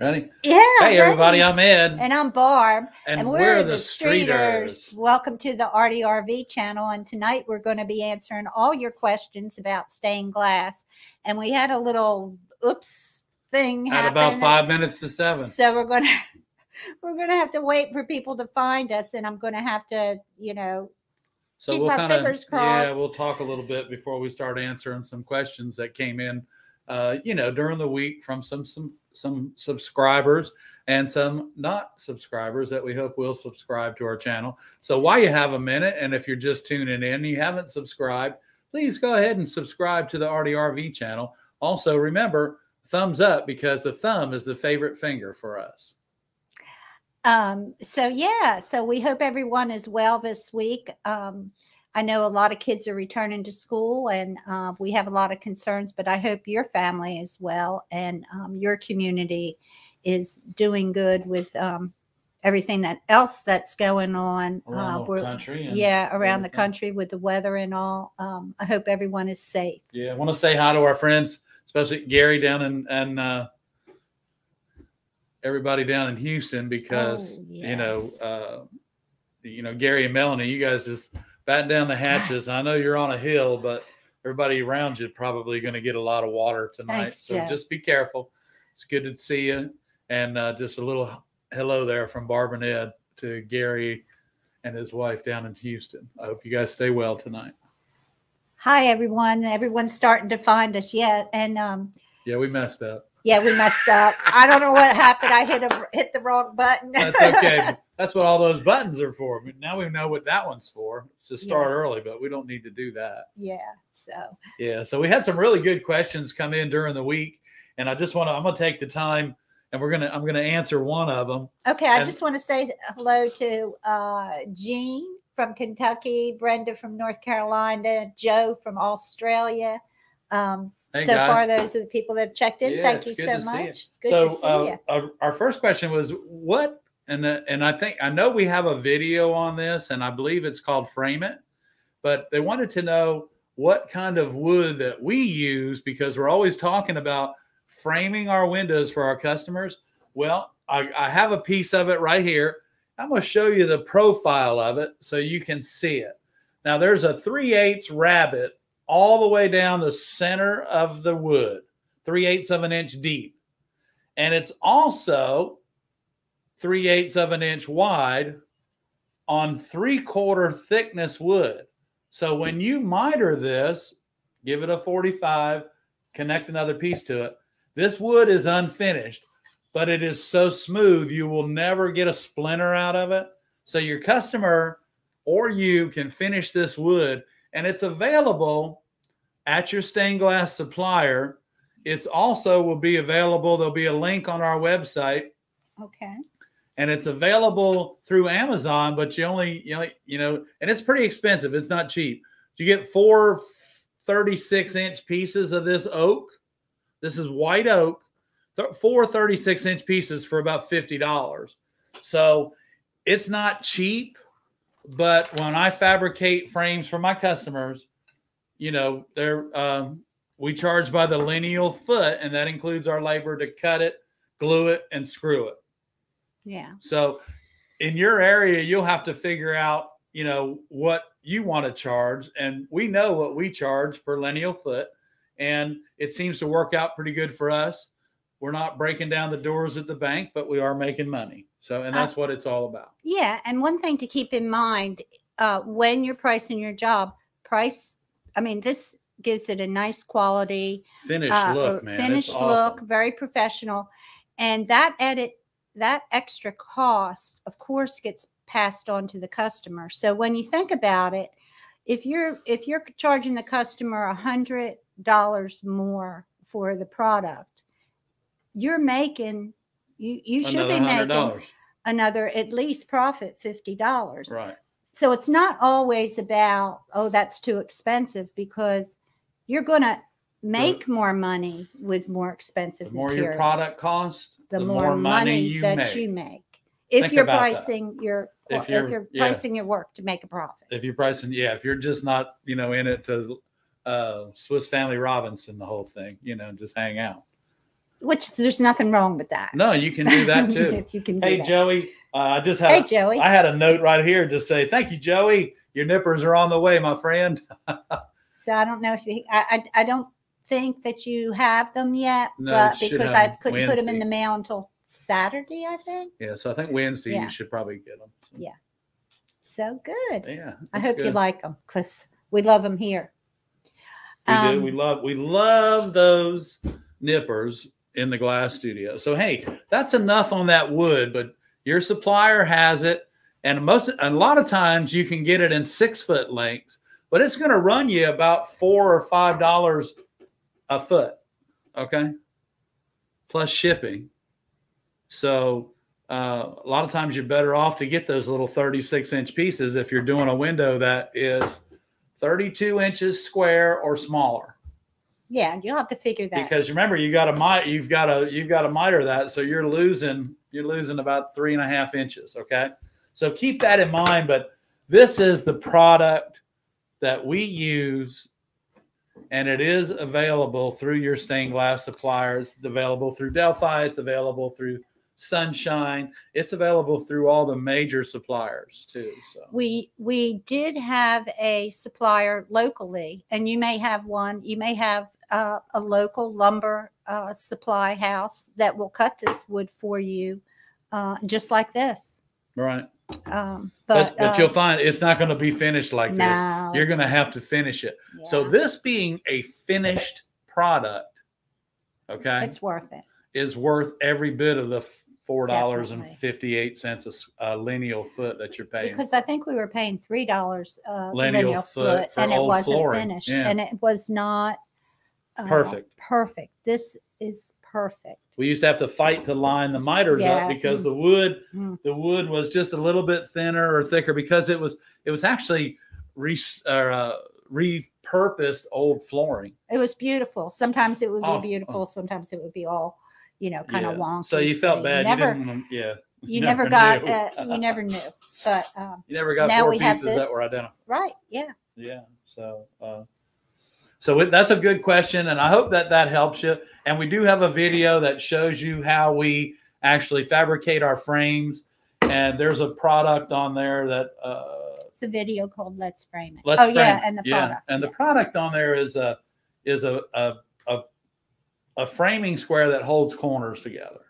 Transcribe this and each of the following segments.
Ready? Yeah. Hey, everybody. I'm Ed. and I'm Barb. And, we're, the Streeters. Welcome to the ARTyRV channel. And tonight we're going to be answering all your questions about stained glass. And we had a little oops thing At happen. about five minutes to seven. So we're going to. We're going to have to wait for people to find us, and I'm going to have to, you know, So keep we'll our kind of fingers crossed. yeah, we'll talk a little bit before we start answering some questions that came in, uh, you know, during the week from some some some subscribers and some not subscribers that we hope will subscribe to our channel. So while you have a minute, and if you're just tuning in, and you haven't subscribed, please go ahead and subscribe to the ARTyRV channel. Also, remember thumbs up because the thumb is the favorite finger for us. Um, so yeah, so we hope everyone is well this week. Um, I know a lot of kids are returning to school and uh, we have a lot of concerns, but I hope your family as well and um, your community is doing good with um, everything that else that's going on. Around the country and yeah, around the country with the weather and all. Um, I hope everyone is safe. Yeah, I want to say hi to our friends, especially Gary down in and uh, everybody down in Houston because Oh, you know, uh, you know Gary and Melanie, you guys just batten down the hatches. I know you're on a hill, but everybody around you probably going to get a lot of water tonight. Thanks, so Joe. just be careful. It's good to see you, and uh, just a little hello there from Barb and Ed to Gary and his wife down in Houston. I hope you guys stay well tonight. Hi, everyone. Everyone's starting to find us yet. And um, Yeah, we messed up. Yeah, we messed up. I don't know what happened. I hit a hit the wrong button. That's okay. That's what all those buttons are for. Now we know what that one's for. It's to start Yeah. early, but we don't need to do that. yeah. So Yeah. So we had some really good questions come in during the week, and I just want to. I'm going to take the time, and we're gonna. I'm going to answer one of them. okay, I And- just want to say hello to uh, Jean from Kentucky, Brenda from North Carolina, Joe from Australia. Um, Hey, so guys. far, those are the people that have checked in. Yeah, Thank you it's good so to see much. It's good so to see uh, you. Our, our first question was what, and uh, and I think I know we have a video on this, and I believe it's called Frame It, but they wanted to know what kind of wood that we use because we're always talking about framing our windows for our customers. Well, I, I have a piece of it right here. I'm going to show you the profile of it so you can see it. Now, there's a 3 8 rabbet all the way down the center of the wood, 3 eighths of an inch deep. And it's also 3 eighths of an inch wide on three quarter thickness wood. So when you miter this, give it a 45, connect another piece to it. This wood is unfinished, but it is so smooth, you will never get a splinter out of it. So your customer or you can finish this wood, and it's available at your stained glass supplier. It's also will be available. There'll be a link on our website Okay. and it's available through Amazon, but you only, you know, you know, and it's pretty expensive. It's not cheap. You get four 36 inch pieces of this oak. This is white oak, th- four 36 inch pieces for about $50. So it's not cheap, but when I fabricate frames for my customers, you know, they're, um, we charge by the lineal foot, and that includes our labor to cut it, glue it, and screw it. Yeah. So in your area, you'll have to figure out, you know, what you want to charge. And we know what we charge per lineal foot. And it seems to work out pretty good for us. We're not breaking down the doors at the bank, but we are making money. So, and that's what it's all about. Yeah, and one thing to keep in mind uh, when you're pricing your job, price. I mean, this gives it a nice quality, Finished uh, look, uh, man. finished it's look, very professional, and that edit, that extra cost, of course, gets passed on to the customer. So when you think about it, if you're if you're charging the customer a hundred dollars more for the product, you're making you you should Another be making another at least profit fifty dollars. Right. So it's not always about oh that's too expensive because you're going to make more money with more expensive The more your product costs, the, more, money, you that make. you make. If Think you're about that. pricing your If if you're- you're, yeah. pricing your work to make a profit. if you're pricing, yeah, if you're just not, you know, in it to uh, Swiss Family Robinson, the whole thing, you know, just hang out. Which there's nothing wrong with that. No, you can do that too. if you can do hey, that. Joey, uh, I just had Hey, a- Joey. I had a note right here to say thank you, Joey. Your nippers are on the way, my friend. So I don't know if you, I, I, I don't think that you have them yet, No, but because I couldn't put them in the mail until Saturday, I think. Yeah, so I think Wednesday Yeah. you should probably get them. Yeah. So good. Yeah, I that's hope you like them because we love them here. We do. Um, We love we love those nippers in the glass studio. So hey, that's enough on that wood, but your supplier has it, and most a lot of times you can get it in six foot lengths, but it's going to run you about four or five dollars a foot. Okay, plus shipping. So uh, a lot of times you're better off to get those little 36 inch pieces if you're doing a window that is 32 inches square or smaller Yeah, you'll have to figure that. because remember you got a you've got a you've got to miter that so you're losing you're losing about three and a half inches okay so keep that in mind but this is the product that we use and it is available through your stained glass suppliers it's available through delphi it's available through sunshine it's available through all the major suppliers too so we we did have a supplier locally, and you may have one. You may have uh, a local lumber uh, supply house that will cut this wood for you, uh, just like this. right Um, but but but, uh, you'll find it's not going to be finished like this you're going to have to finish it So this being a finished product, okay, it's worth it. is worth every bit of the four dollars and fifty eight cents a, lineal foot that you're paying. Because I think we were paying three dollars uh, Lineal lineal foot foot, and it wasn't flooring, finished, yeah. and it was not uh, Perfect. Perfect. This is perfect. we used to have to fight to line the miters Yeah. up because the wood Mm. the wood was just a little bit thinner or thicker because it was it was actually re, uh, repurposed old flooring. It was beautiful. Sometimes it would be Oh, oh. beautiful. Sometimes it would be all, you know, kind of Yeah. wonky. So you felt bad. never, you didn't. yeah. you never never, got, uh, you never knew. But um, You never got Now four we have pieces that were identical. right, yeah. Yeah. So, uh, so it, that's a good question, and I hope that that helps you. And we do have a video that shows you how we actually fabricate our frames. And there's a product on there that uh, It's a video called "Let's Frame It." let's oh yeah, frame- and the yeah, product. and the product on there is a is a a a, a framing square that holds corners together.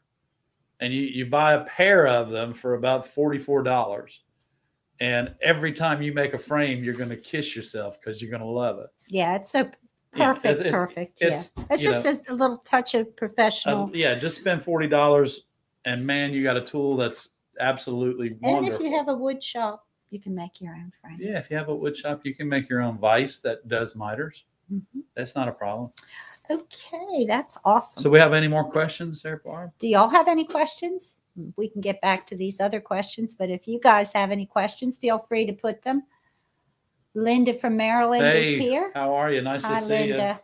And you, you buy a pair of them for about $44. And every time you make a frame, you're going to kiss yourself because you're going to love it. yeah, it's so Yeah, perfect, it- it- perfect. it's, yeah, it's just know- a, little touch of Uh, professional. yeah, just spend forty dollars, and man, you got a tool that's absolutely and wonderful. And if you have a wood shop, you can make your own frame. yeah, if you have a wood shop, you can make your own vise that does miters. Mhm. That's not a problem. Okay, that's awesome. So, we have any more questions there, Barb? Do y'all have any questions? We can get back to these other questions, but if you guys have any questions, feel free to put them. Linda from Maryland hey, is here. how are you? Nice Hi, to see Linda.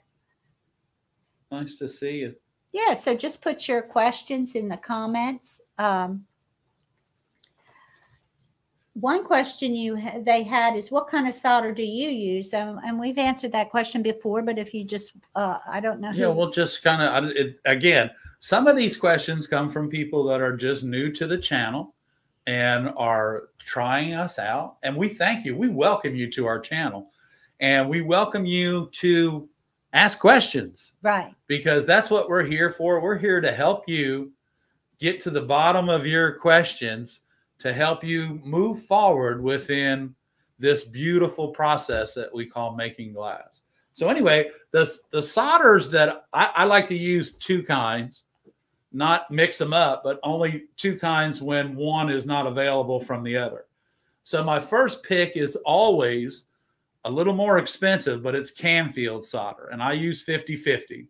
you. Nice to see you. Yeah, so just put your questions in the comments. Um, one question you they had is what kind of solder do you use? Um, and we've answered that question before, but if you just, uh, I don't know. Yeah, who- we'll just kind of again. Some of these questions come from people that are just new to the channel and are trying us out, and we thank you. We welcome you to our channel, and we welcome you to ask questions right. because that's what we're here for. We're here to help you get to the bottom of your questions to help you move forward within this beautiful process that we call making glass. So anyway, the the solders that I, I like to use two kinds, not mix them up, but only two kinds when one is not available from the other. So my first pick is always a little more expensive, but it's Canfield solder, and I use 50-50.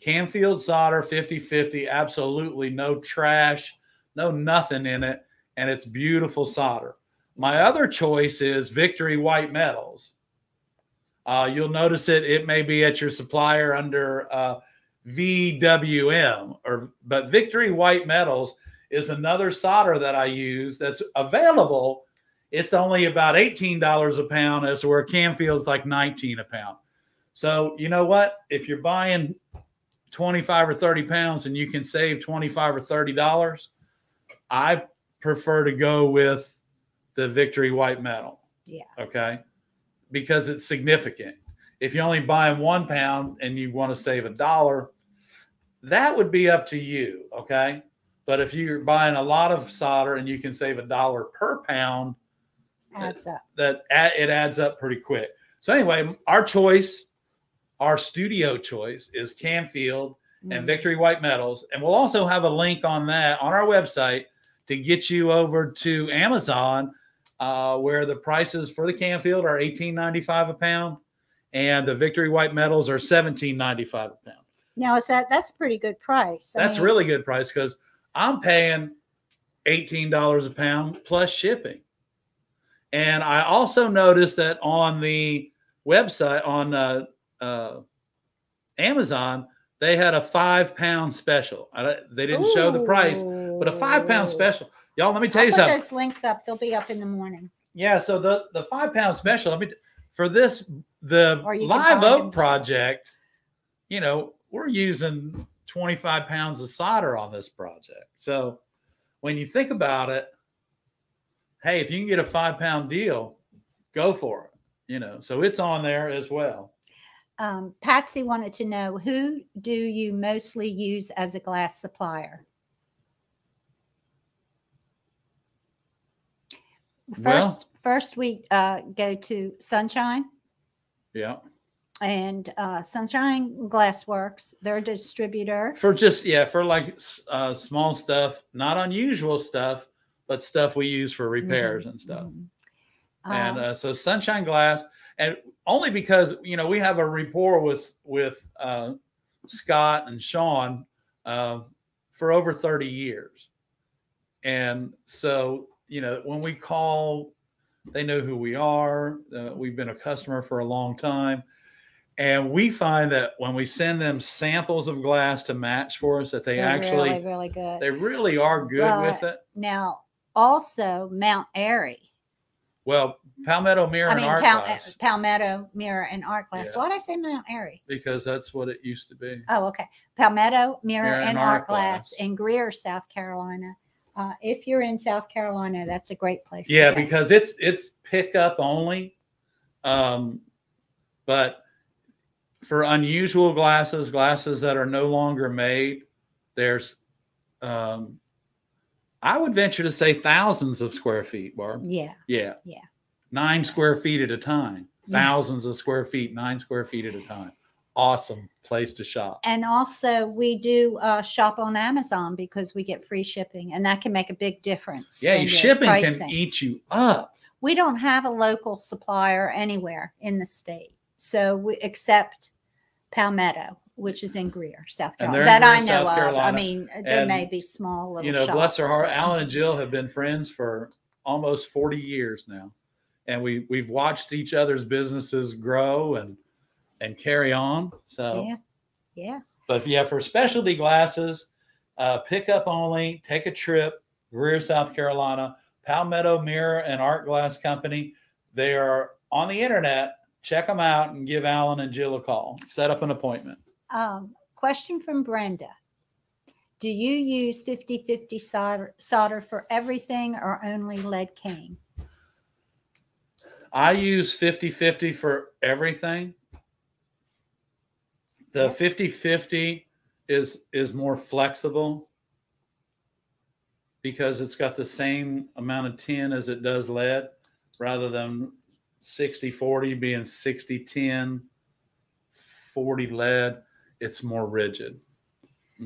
Canfield solder 50-50, absolutely no trash, no nothing in it, and it's beautiful solder. My other choice is Victory White Metals. Uh, you'll notice it. It may be at your supplier under uh, VWM, or but Victory White Metals is another solder that I use that's available. It's only about eighteen dollars a pound, as where Canfield's like nineteen a pound. So you know what? If you're buying 25 or 30 pounds and you can save 25 or 30 dollars, I prefer to go with the Victory White Metal. Yeah. Okay. Because it's significant. If you only buy one pound and you want to save a dollar, that would be up to you. Okay. But if you're buying a lot of solder and you can save a dollar per pound, Adds up. that it adds up pretty quick. So anyway, our choice, our studio choice is Canfield and Mhm. Victory White Metals, and we'll also have a link on that on our website to get you over to Amazon, uh, where the prices for the Canfield are eighteen ninety five a pound, and the Victory White Metals are seventeen ninety five a pound. Now is that that's a pretty good price? I That's mean, really good price because I'm paying eighteen dollars a pound plus shipping. And I also noticed that on the website on uh, uh, Amazon, they had a five pound special. I, they didn't show the price, but a five pound special. Y'all, let me tell I'll you put something. those links up. They'll be up in the morning. Yeah, so the the five pound special. Let me for this the Or you can Live Oak project. You know, we're using twenty five pounds of solder on this project. So when you think about it, hey, if you can get a five pound deal, go for it. You know, so it's on there as well. Um, Patsy wanted to know who do you mostly use as a glass supplier? First, Well- first we uh, go to Sunshine Yeah, and uh, Sunshine Glassworks. They're a distributor. for just yeah for like uh, small stuff, not unusual stuff, but stuff we use for repairs and stuff. Mhm. and Um, uh, so sunshine glass and only because you know we have a rapport with with uh, scott and sean uh, for over 30 years and so you know when we call they know who we are uh, we've been a customer for a long time and we find that when we send them samples of glass to match for us that they they're actually really, really good. they really are good with it now, also Mount Airy. well palmetto mirror I and mean, art Pal- glass Palmetto Mirror and Art Glass. Yeah. Why did I say Mount Airy? because that's what it used to be Oh, okay. Palmetto Mirror, Mirror and, and Art Art Glass Glass. in Greer, South Carolina. Uh, if you're in South Carolina, that's a great place. Yeah, because it's it's pickup only. Um, but for unusual glasses, glasses that are no longer made, there's um I would venture to say thousands of square feet, Barb. yeah, Yeah. Yeah. Nine square feet at a time. Yeah. Thousands of square feet, nine square feet at a time. Awesome place to shop. and also we do uh, shop on Amazon because we get free shipping, and that can make a big difference. Yeah, your shipping can eat you up. we don't have a local supplier anywhere in the state. So we accept Palmetto, which is in Greer, South Carolina. That I know South of. I mean, there may be small little you know, bless their shops, heart, Alan and Jill have been friends for almost 40 years now. And we we've watched each other's businesses grow and and carry on. So Yeah. Yeah. but yeah, for specialty glasses, uh, pick up only, take a trip, Greer, South Carolina, Palmetto Mirror and Art Glass Company. They are on the internet. Check them out and give Alan and Jill a call. Set up an appointment. Um, question from Brenda. Do you use 50 50 solder, solder for everything or only lead cane? I use 50 50 for everything. The Yep. 50 50 is is more flexible because it's got the same amount of tin as it does lead rather than 60 40 being 60 10 40 lead it's more rigid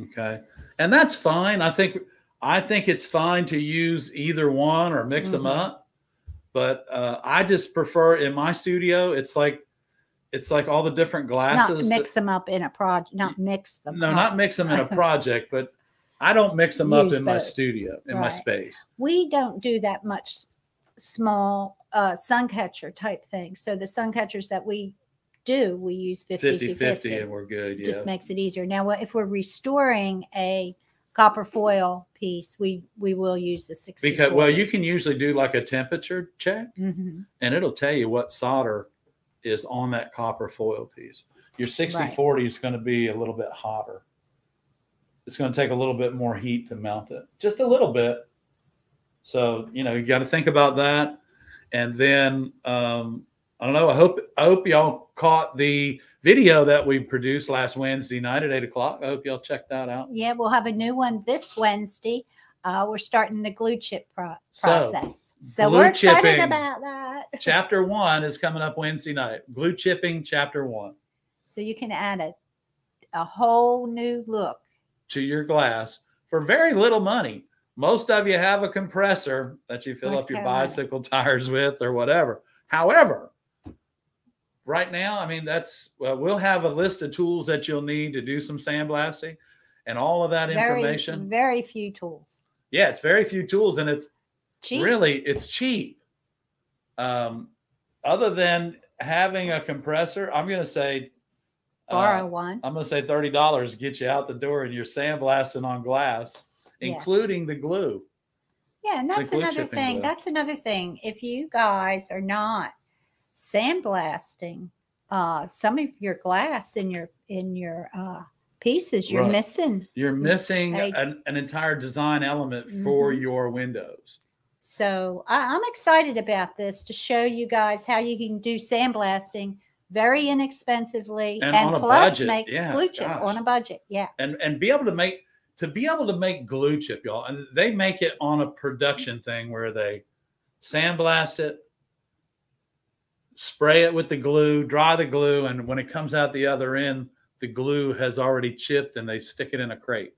okay and that's fine i think i think it's fine to use either one or mix them Mhm. up but uh, i just prefer in my studio it's like it's like all the different Not glasses that- mix them up in a project, not mix them. no up. not mix them in a project but i don't mix them up Use in my studio in my space we don't do that much small uh, sun catcher type thing. So the sun catchers that we do, we use 50 50 50 and we're good yeah just makes it easier. Now, if we're restoring a copper foil piece, we we will use the 60. because well you can usually do like a temperature check Mhm. and it'll tell you what solder is on that copper foil piece. Your 60 Right. 40 is going to be a little bit hotter. it's going to take a little bit more heat to melt it, just a little bit. So you know you got to think about that, and then um, I don't know. I hope I hope y'all caught the video that we produced last Wednesday night at eight o'clock. I hope y'all check that out. Yeah, we'll have a new one this Wednesday. Uh, we're starting the glue chip pro- process. So, glue we're excited chipping. about that. chapter one is coming up Wednesday night. Glue chipping, chapter one. So you can add a, a whole new look. to your glass for very little money. Most of you have a compressor that you fill North up your bicycle tires with or whatever. However, right now, I mean, that's well, we'll have a list of tools that you'll need to do some sandblasting and all of that Very, information. very few tools. Yeah, it's very few tools and it's Cheap. really it's cheap. Um, other than having a compressor, I'm going to say uh, Borrow one. I'm gonna say thirty dollars to get you out the door and you're sandblasting on glass, Yeah. including the glue. Yeah, and that's another thing. glue. That's another thing. If you guys are not sandblasting uh, some of your glass in your in your uh, pieces, you're Right. missing. You're missing I- an, an entire design element for Mhm. your windows. So I, I'm excited about this to show you guys how you can do sandblasting very inexpensively And and, on a plus budget. make Yeah, glue chip on a budget. Yeah. And and be able to make to be able to make glue chip, y'all. And they make it on a production thing where they sandblast it, spray it with the glue, dry the glue, and when it comes out the other end, the glue has already chipped and they stick it in a crate.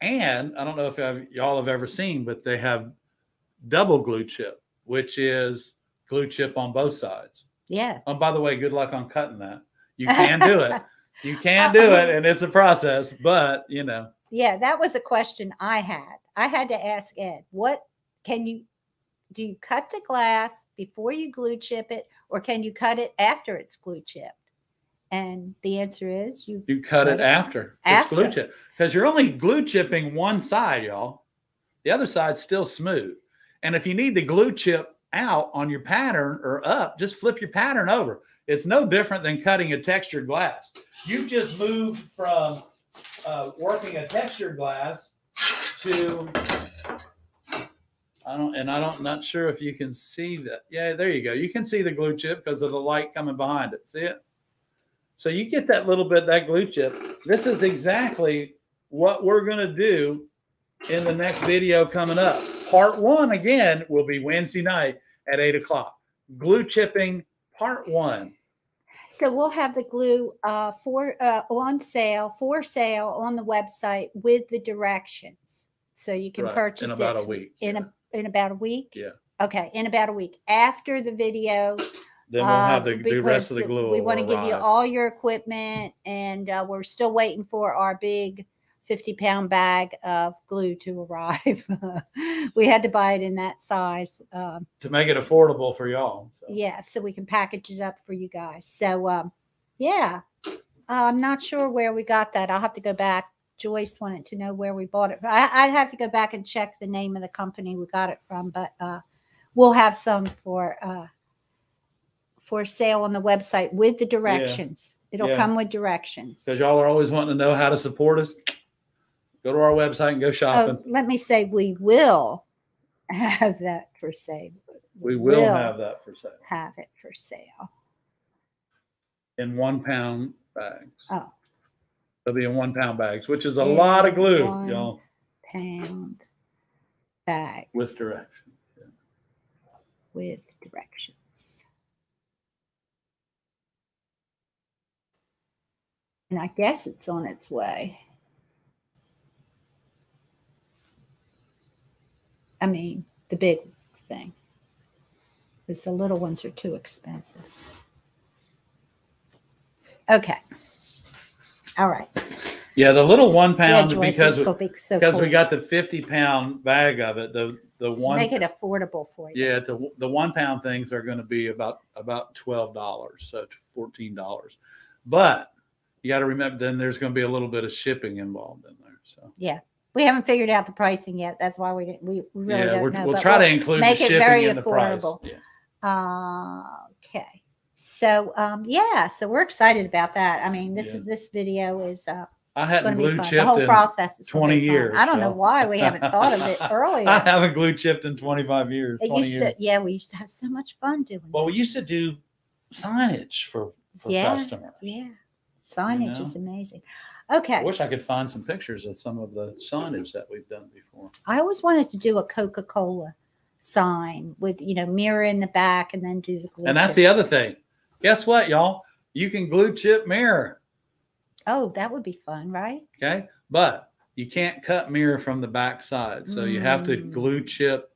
And I don't know if I've, y'all have ever seen, but they have double glue chip, which is glue chip on both sides. Yeah. Oh, by the way, good luck on cutting that. You can do it. You can uh, do um, it, and it's a process, but you know, Yeah, that was a question I had. I had to ask Ed, what can you do you cut the glass before you glue chip it or can you cut it after it's glue chipped? And the answer is you you cut it Cut it after it's glue after. chip because you're only glue chipping one side, y'all. The other side's still smooth. And if you need the glue chip out on your pattern or up, just flip your pattern over. It's no different than cutting a textured glass. You just moved from uh, working a textured glass to I don't, and I don't, not sure if you can see that. Yeah, there you go. You can see the glue chip because of the light coming behind it. See it? So you get that little bit, that glue chip. This is exactly what we're going to do in the next video coming up. Part one, again, will be Wednesday night at eight o'clock. Glue chipping, part one. so we'll have the glue uh for uh on sale for sale on the website with the directions. So you can Right, purchase in about it a week. in a in about a week. Yeah. Okay, in about a week after the video. Then we'll have uh, the, the rest of the glue. We want to give you all your equipment, and uh, we're still waiting for our big 50 pound bag of glue to arrive. we had to buy it in that size. Um, to make it affordable for y'all. So. yeah, so we can package it up for you guys. So, um, yeah, I'm not sure where we got that. I'll have to go back. Joyce wanted to know where we bought it. I, I'd have to go back and check the name of the company we got it from, but uh, we'll have some for uh, for sale on the website with the directions. It'll Yeah. come with directions. Because y'all are always wanting to know how to support us. Go to our website and go oh, shopping. Oh, let me say we will have that for sale. we will, have that for sale have it for sale. in one pound bags. Oh. They'll be in one pound bags, which is a In lot of glue, one y'all, Pound bags with direction. with directions. And I guess it's on its way. I mean, the big thing. Because the little ones are too expensive. Okay. All right. Yeah, the little one pound yeah, because be so because we got the 50 pound bag of it. The the one make it affordable for you. yeah, the the one pound things are going to be about about twelve dollars, so fourteen dollars. But you got to remember, then there's going to be a little bit of shipping involved in there. So We haven't figured out the pricing yet. That's why we didn't. We really yeah, don't know. we'll try to include the make it very in the price. affordable. Yeah. Uh, okay. So um, yeah, so we're excited about that. I mean, this Yeah. is this video is uh, I hadn't glue fun. The chipped whole in. process is 20 years, I don't know why we haven't thought of it earlier. I haven't glue chipped in 25 years. 20 used years. to, yeah, we used to have so much fun doing Well, that. we used to do signage for for Yeah, customers. Yeah, signage know? is amazing. Okay, I wish I could find some pictures of some of the signage that we've done before. I always wanted to do a Coca Cola sign with you know mirror in the back and then do the glue. And that's chip. the other thing. Guess what, y'all? You can glue chip mirror, oh, that would be fun, right? okay? But you can't cut mirror from the back side. So you have to Mm. glue chip.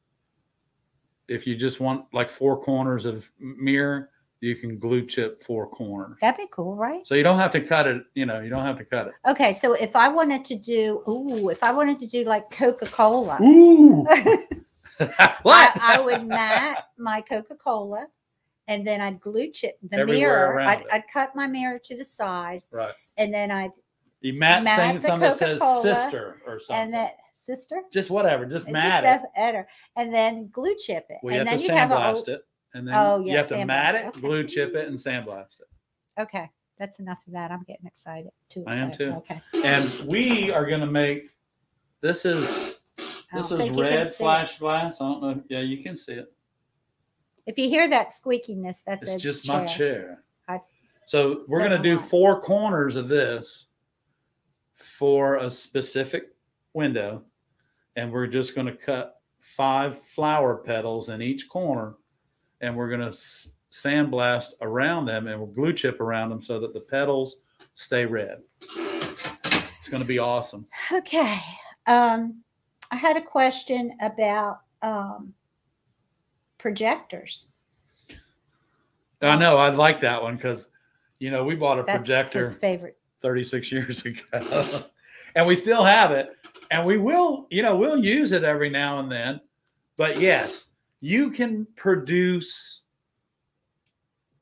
If you just want like four corners of mirror, you can glue chip four corners. That'd be cool, right? So you don't have to cut it, you know, you don't have to cut it. Okay, so if I wanted to do, ooh, if I wanted to do like Coca Cola, Ooh. What? I would mat my Coca Cola, and then I'd glue chip the Everywhere mirror. I'd. I'd cut my mirror to the size, right. and then I'd You mat, Mat thing something that says sister or something. and that sister, just whatever, just It's mat just it. a- and then glue chip it, Well, and have then to you have a sandblast it, and then Oh, you yeah, have to mat it, Okay. glue chip it, and sandblast it. Okay, that's enough of that. I'm getting excited. Too I am too. Okay. And we are going to make this is this is you red flash glass. I don't know. Yeah, you can see it. If you hear that squeakiness, that's It's just my chair. I so we're going to do four corners of this for a specific window, and we're just going to cut five flower petals in each corner, and we're going to sandblast around them, and we'll glue chip around them so that the petals stay red. It's going to be awesome. Okay. Um, I had a question about um, projectors. I know I like that one because, you know, we bought a That's projector his favorite. 36 years ago, and we still have it, and we will, you know, we'll use it every now and then. But yes, you can produce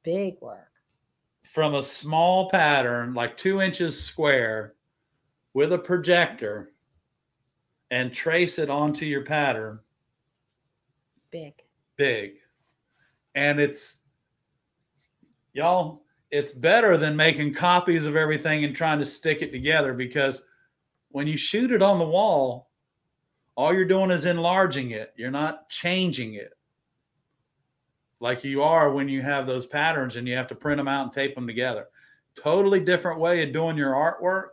Big work. from a small pattern, like two inches square, with a projector, and trace it onto your pattern Big. big. And it's, y'all, it's better than making copies of everything and trying to stick it together because when you shoot it on the wall, all you're doing is enlarging it. You're not changing it like you are when you have those patterns and you have to print them out and tape them together. Totally different way of doing your artwork,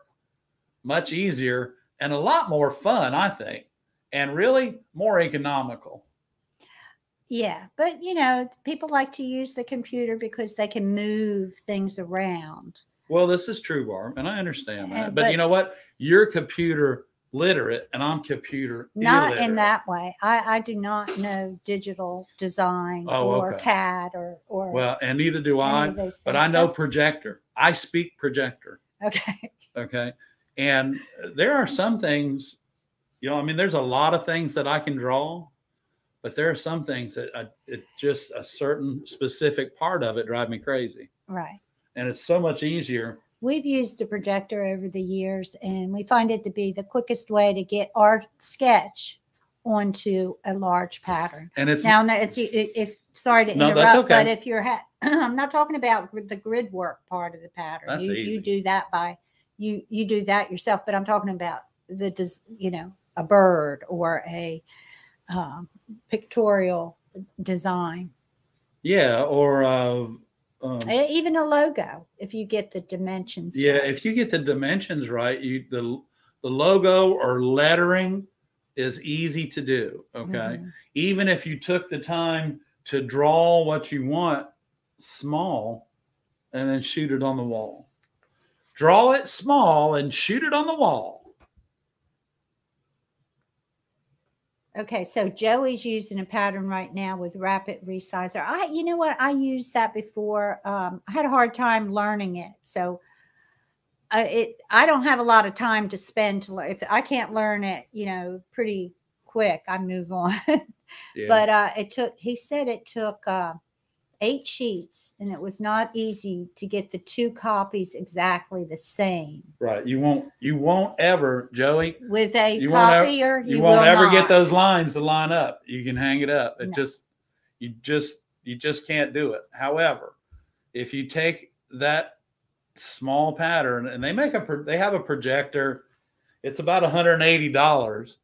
much easier and a lot more fun, I think, and really more economical. Yeah, but you know, people like to use the computer because they can move things around. Well, this is true, Barb, and I understand that. And- but, you know what? You're computer literate, and I'm computer Not in that way. I, I do not know digital design Oh, or okay. CAD or or Well, and neither do I. But. I know So- projector. I speak projector. okay. Okay, and there are some things. You know, I mean, there's a lot of things that I can draw, but there are some things that I, it just a certain specific part of it drive me crazy, Right. and it's so much easier. We've used the projector over the years, and we find it to be the quickest way to get our sketch onto a large pattern. And it's Now, no, if, you, if sorry to No, interrupt, that's okay. but if you're, ha- I'm not talking about the grid work part of the pattern. That's you easy. you do that by you you do that yourself. But I'm talking about the does you know a bird or a um, pictorial design, yeah, or uh, um, E- even a logo. If you get the dimensions, Yeah, right. if you get the dimensions right, you the the logo or lettering is easy to do. Okay. Mhm. Even if you took the time to draw what you want small and then shoot it on the wall. Draw it small and shoot it on the wall. Okay, so Joey's using a pattern right now with Rapid Resizer. I, you know what, I used that before. Um, I had a hard time learning it, so uh, it. I don't have a lot of time to spend to learn. If I can't learn it, you know, pretty quick, I move on. Yeah. but uh, it took. He said it took uh, eight sheets, and it was not easy to get the two copies exactly the same right. You won't you won't ever, Joey, with a You won't ever- you, You, won't will ever get those lines to line up. You can hang it up. It No. just you just you just can't do it. However, if you take that small pattern, and they make a they have a projector. It's about $180,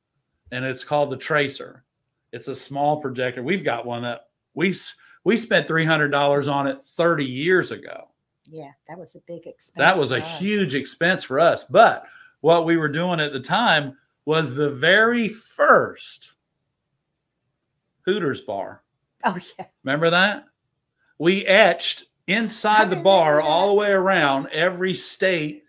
and it's called the Tracer. It's a small projector. We've got one that we we spent $300 on it 30 years ago. Yeah, that was a big expense. That was a us. huge expense for us. But what we were doing at the time was the very first Hooters bar. Oh yeah. Remember that? We etched inside the bar remember all the way around every state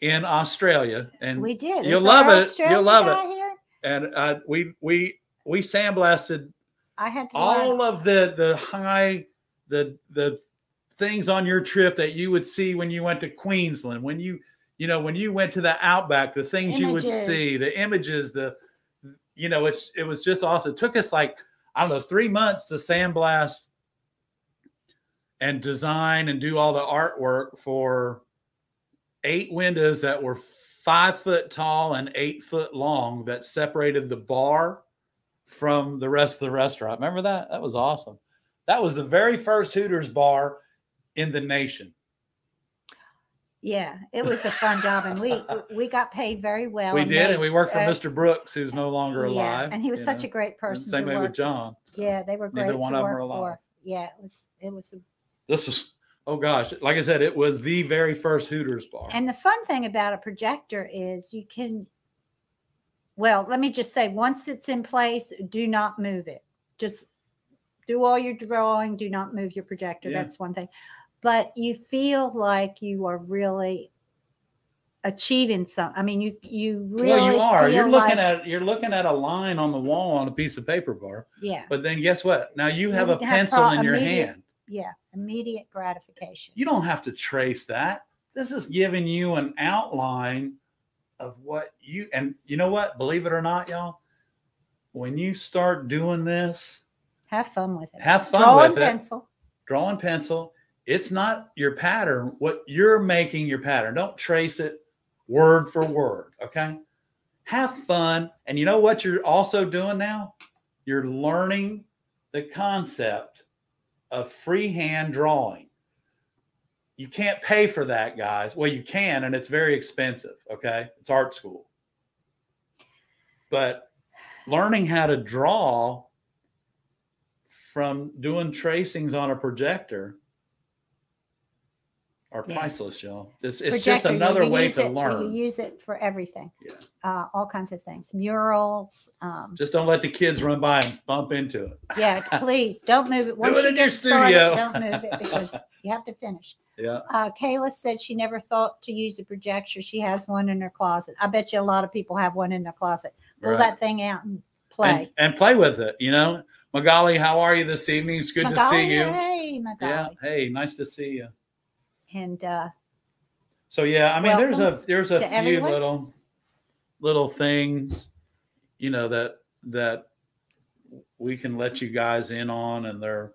in Australia. And We did. You'll love it. Australian You'll love it. Here? and uh, we we we sandblasted I had to learn. all of the the high the the things on your trip that you would see when you went to Queensland when you you know when you went to the outback the things you would see the images the you know it's it was just awesome it took us like I don't know 3 months to sandblast and design and do all the artwork for eight windows that were 5 foot tall and 8 foot long that separated the bar from the rest of the restaurant. Remember that? That was awesome. That was the very first Hooters bar in the nation. Yeah, it was a fun job, and we we got paid very well. we and did, and we worked for uh, Mr. Brooks, who's no longer yeah, alive. and he was such know. a great person. Same to way work. with John. Yeah, they were Neither great one to of 'em work are alive. for. Yeah, it was it was. A, This was, oh gosh, like I said, it was the very first Hooters bar. and the fun thing about a projector is you can. Well, let me just say, once it's in place, do not move it. Just do all your drawing. Do not move your projector. Yeah. That's one thing. But you feel like you are really achieving some. I mean, you you really. well, you are. You're looking like- at you're looking at a line on the wall on a piece of paper bar. yeah. But then guess what? Now you You have a have pencil pro- in your hand. yeah immediate gratification You don't have to trace that. This is giving you an outline of what you and you know what? Believe it or not, y'all, when you start doing this, have fun with it have fun draw with it. pencil Draw in pencil. It's not your pattern. What you're making your pattern. Don't trace it word for word. Okay. Have fun. And you know what you're also doing now? You're learning the concept of freehand drawing. You can't pay for that, guys. Well, you can, and it's very expensive. Okay. It's art school. But learning how to draw from doing tracings on a projector are Yeah. priceless, y'all. It's, it's just Projector, another way to it- learn. you use it for everything Yeah. uh, all kinds of things murals um, Just don't let the kids run by and bump into it. yeah please don't move it once it you in your get started studio. don't move it because you have to finish Yeah. uh, Kayla said she never thought to use a projector she has one in her closet I bet you a lot of people have one in their closet pull Right. that thing out and play And, and play with it, you know. Magali, how are you this evening? It's good to see you. hey Magali. Yeah. Hey, nice to see you. and uh, So yeah, I mean, there's a there's a few everyone. little little things, you know that that we can let you guys in on, and they're,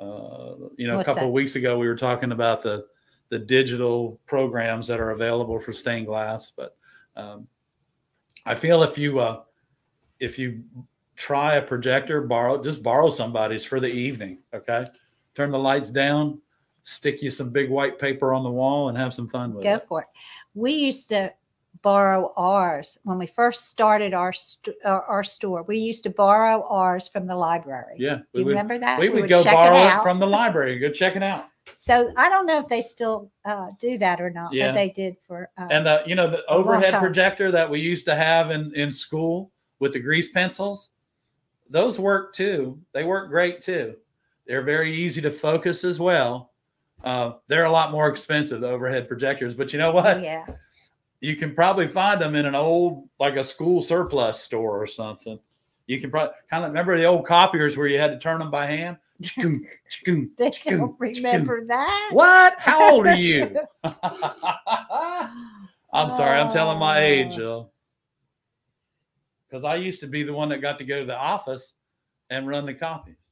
uh, you know, What's a couple weeks ago we were talking about the the digital programs that are available for stained glass, but um, I feel if you uh, if you try a projector, borrow just borrow somebody's for the evening, okay? Turn the lights down, stick you some big white paper on the wall, and have some fun with go it. Go for it. We used to borrow ours when we first started our st- our, our store. We used to borrow ours from the library. Yeah, Do we you would, remember that? we would go borrow it, out. from the library. Go check it out. So I don't know if they still uh, do that or not, Yeah. but they did for. Uh, And the you know the overhead projector that we used to have in in school with the grease pencils, those work too. They work great too. They're very easy to focus as well. Uh, they're a lot more expensive, the overhead projectors, but you know what? oh, yeah, you can probably find them in an old like a school surplus store or something. You can probably kind of remember the old copiers where you had to turn them by hand. They don't remember that. What? How old are you? I'm sorry, I'm telling my age, Oh. Because I used to be the one that got to go to the office and run the copies.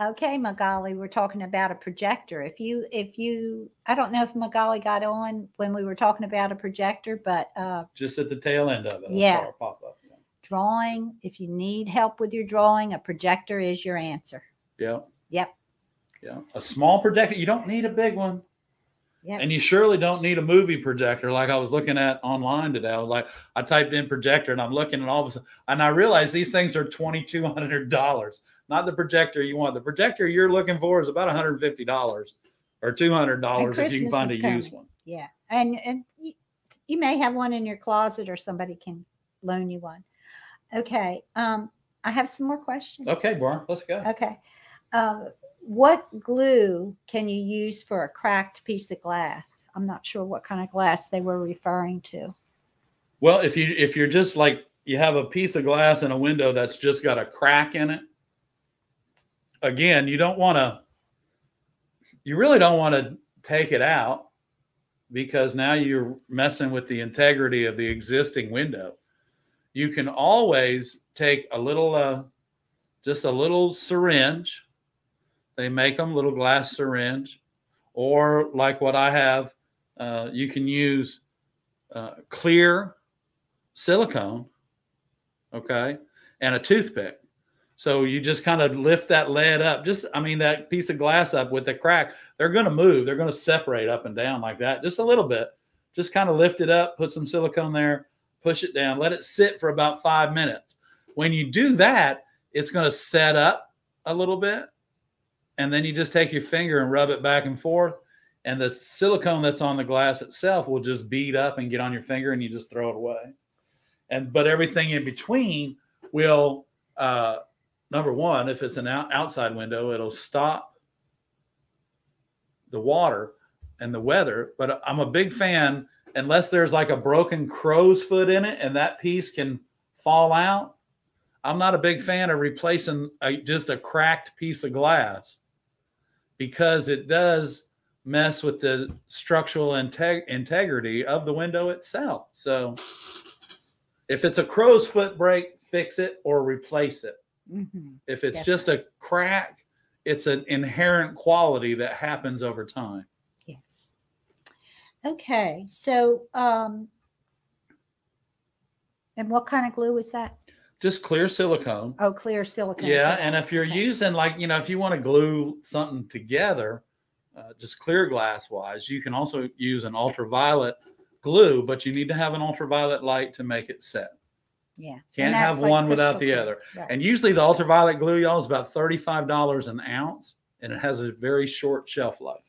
Okay, Magali, we're talking about a projector. If you, if you, I don't know if Magali got on when we were talking about a projector, but uh, Just at the tail end of it. I Yeah. pop up. drawing, if you need help with your drawing, a projector is your answer. Yeah. Yep. Yeah. A small projector. You don't need a big one. Yeah. And you surely don't need a movie projector like I was looking at online today. I was like, I typed in projector and I'm looking and all of a sudden, and I realized these things are $2,200, not the projector you want. The projector you're looking for is about $150 or $200 if you can find a is used one. Yeah, and and you, you may have one in your closet, or somebody can loan you one. Okay, um, I have some more questions. Okay, Barb, let's go. Okay, um, what glue can you use for a cracked piece of glass? I'm not sure what kind of glass they were referring to. Well, if you if you're just like you have a piece of glass in a window that's just got a crack in it, again, you don't want to you really don't want to take it out because now you're messing with the integrity of the existing window. You can always take a little uh just a little syringe. They make them little glass syringe or like what I have, uh, you can use uh, clear silicone, okay, and a toothpick. So you just kind of lift that lead up, just I mean that piece of glass up with the crack. They're going to move. They're going to separate up and down like that, just a little bit. Just kind of lift it up, put some silicone there, push it down, let it sit for about five minutes. When you do that, it's going to set up a little bit, and then you just take your finger and rub it back and forth, and the silicone that's on the glass itself will just bead up and get on your finger, and you just throw it away. And but everything in between will uh, number one, if it's an out, outside window, it'll stop the water and the weather. But I'm a big fan, unless there's like a broken crow's foot in it and that piece can fall out. I'm not a big fan of replacing a, just a cracked piece of glass because it does mess with the structural integ- integrity of the window itself. So if it's a crow's foot break, fix it or replace it. Mhm. If it's Yes. just a crack, it's an inherent quality that happens over time. Yes. Okay, so um, and what kind of glue is that? Just clear silicone. Oh, clear silicone. Yeah, for and if you're Okay. using like you know if you want to glue something together, uh, just clear glass wise, you can also use an ultraviolet glue, but you need to have an ultraviolet light to make it set. Yeah, Can't have like one without the other. Right. And usually the ultraviolet glue, y'all, is about thirty-five dollars an ounce, and it has a very short shelf life.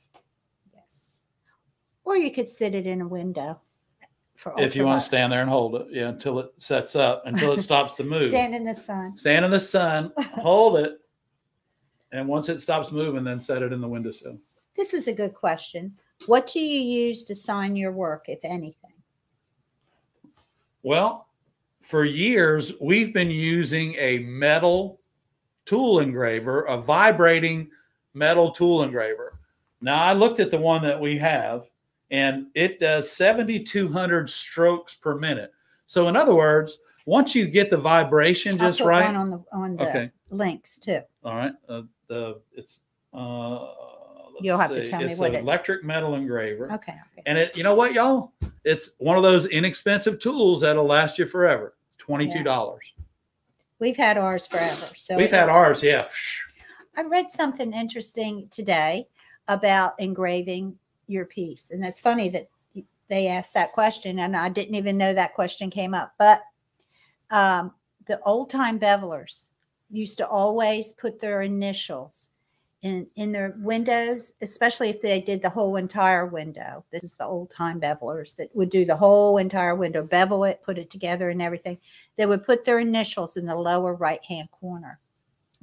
yes, or you could sit it in a window for If you want to stand there and hold it, yeah, until it sets up, until it stops to move. stand in the sun. Stand in the sun, hold it, and once it stops moving, then set it in the windowsill. This is a good question. What do you use to sign your work, if anything? Well, for years, we've been using a metal tool engraver, a vibrating metal tool engraver. Now, I looked at the one that we have, and it does 7,200 strokes per minute. So, in other words, once you get the vibration just right, on the on the okay, links too. all right. Uh, the it's uh, let's You'll have to see. tell me it's what an it- electric metal engraver. Okay. okay. And it, you know what, y'all? It's one of those inexpensive tools that'll last you forever. Twenty-two dollars. We've had ours forever. So We've had ours, yeah. I read something interesting today about engraving your piece. And that's funny that they asked that question, and I didn't even know that question came up. But um, the old time bevelers used to always put their initials in, in their windows, especially if they did the whole entire window. This is the old time bevelers that would do the whole entire window, bevel it, put it together, and everything. They would put their initials in the lower right hand corner.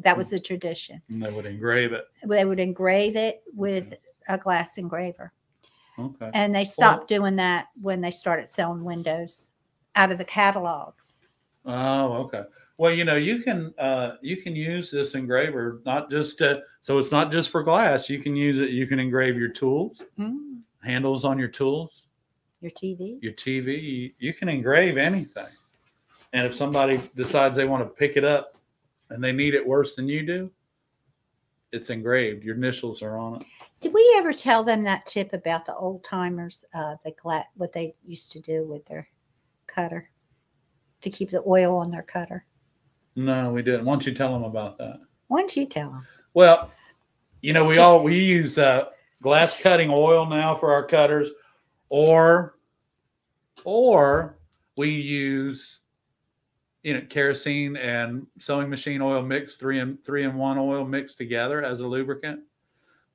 That was the tradition And they would engrave it. they would engrave it with a glass engraver. Okay. And they stopped doing that when they started selling windows out of the catalogs. Oh, okay. Well, you know, you can uh, you can use this engraver not just to, so it's not just for glass. You can use it. You can engrave your tools, Mm, handles on your tools, your TV. your TV. You, you can engrave anything. And if somebody decides they want to pick it up and they need it worse than you do, it's engraved. Your initials are on it. Did we ever tell them that tip about the old timers, uh, the gla- what they used to do with their cutter to keep the oil on their cutter? No, we didn't. Why don't you tell them about that? Why don't you tell them? Well, you know, we all we use uh glass cutting oil now for our cutters, or or we use you know kerosene and sewing machine oil mixed three and three and one oil mixed together as a lubricant.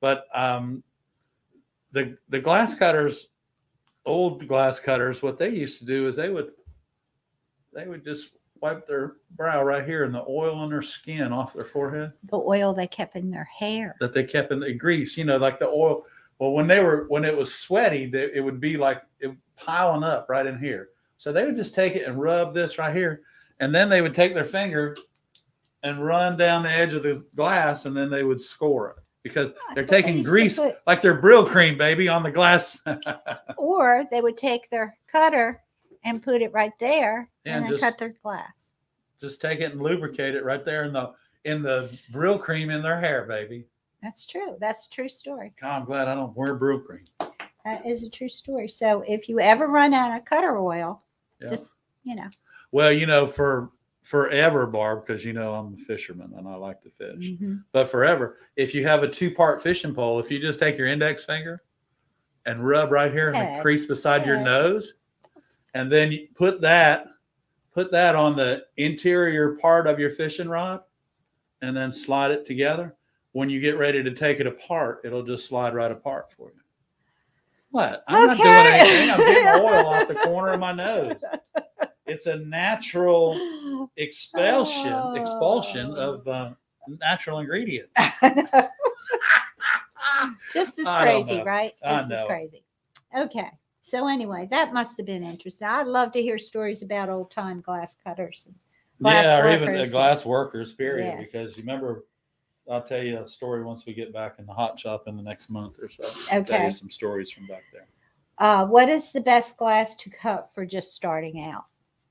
But um, the the glass cutters, old glass cutters, what they used to do is they would they would just wipe their brow right here and the oil on their skin off their forehead The oil they kept in their hair. that they kept in the grease, you know, like the oil. Well, when they were when it was sweaty, they, it would be like it piling up right in here. So they would just take it and rub this right here, and then they would take their finger and run down the edge of the glass, and then they would score it because ah, they're thought they taking grease put- like their Brylcreem, baby, on the glass. or they would take their cutter and put it right there and then just- cut their glass. just take it and lubricate it right there in the in the Brylcreem in their hair, baby. That's true. That's a true story. God, I'm glad I don't wear Brylcreem. That is a true story. So if you ever run out of cutter oil, Yeah. just you know, Well, you know, for forever, Barb, because you know I'm a fisherman and I like to fish. mhm. But forever, if you have a two-part fishing pole, if you just take your index finger and rub right here in the crease beside your nose, and then you put that, put that on the interior part of your fishing rod, and then slide it together. When you get ready to take it apart, it'll just slide right apart for you. What? I'm not doing anything. I'm getting oil off the corner of my nose. It's a natural expulsion expulsion Oh. of uh, natural ingredient. just as crazy, right? Just as crazy. Okay. So anyway, that must have been interesting. I'd love to hear stories about old time glass cutters. And glass yeah, or even the glass workers, period. Yes. Because you remember, I'll tell you a story once we get back in the hot shop in the next month or so. I'll Tell Okay. you some stories from back there. Uh, what is the best glass to cut for just starting out?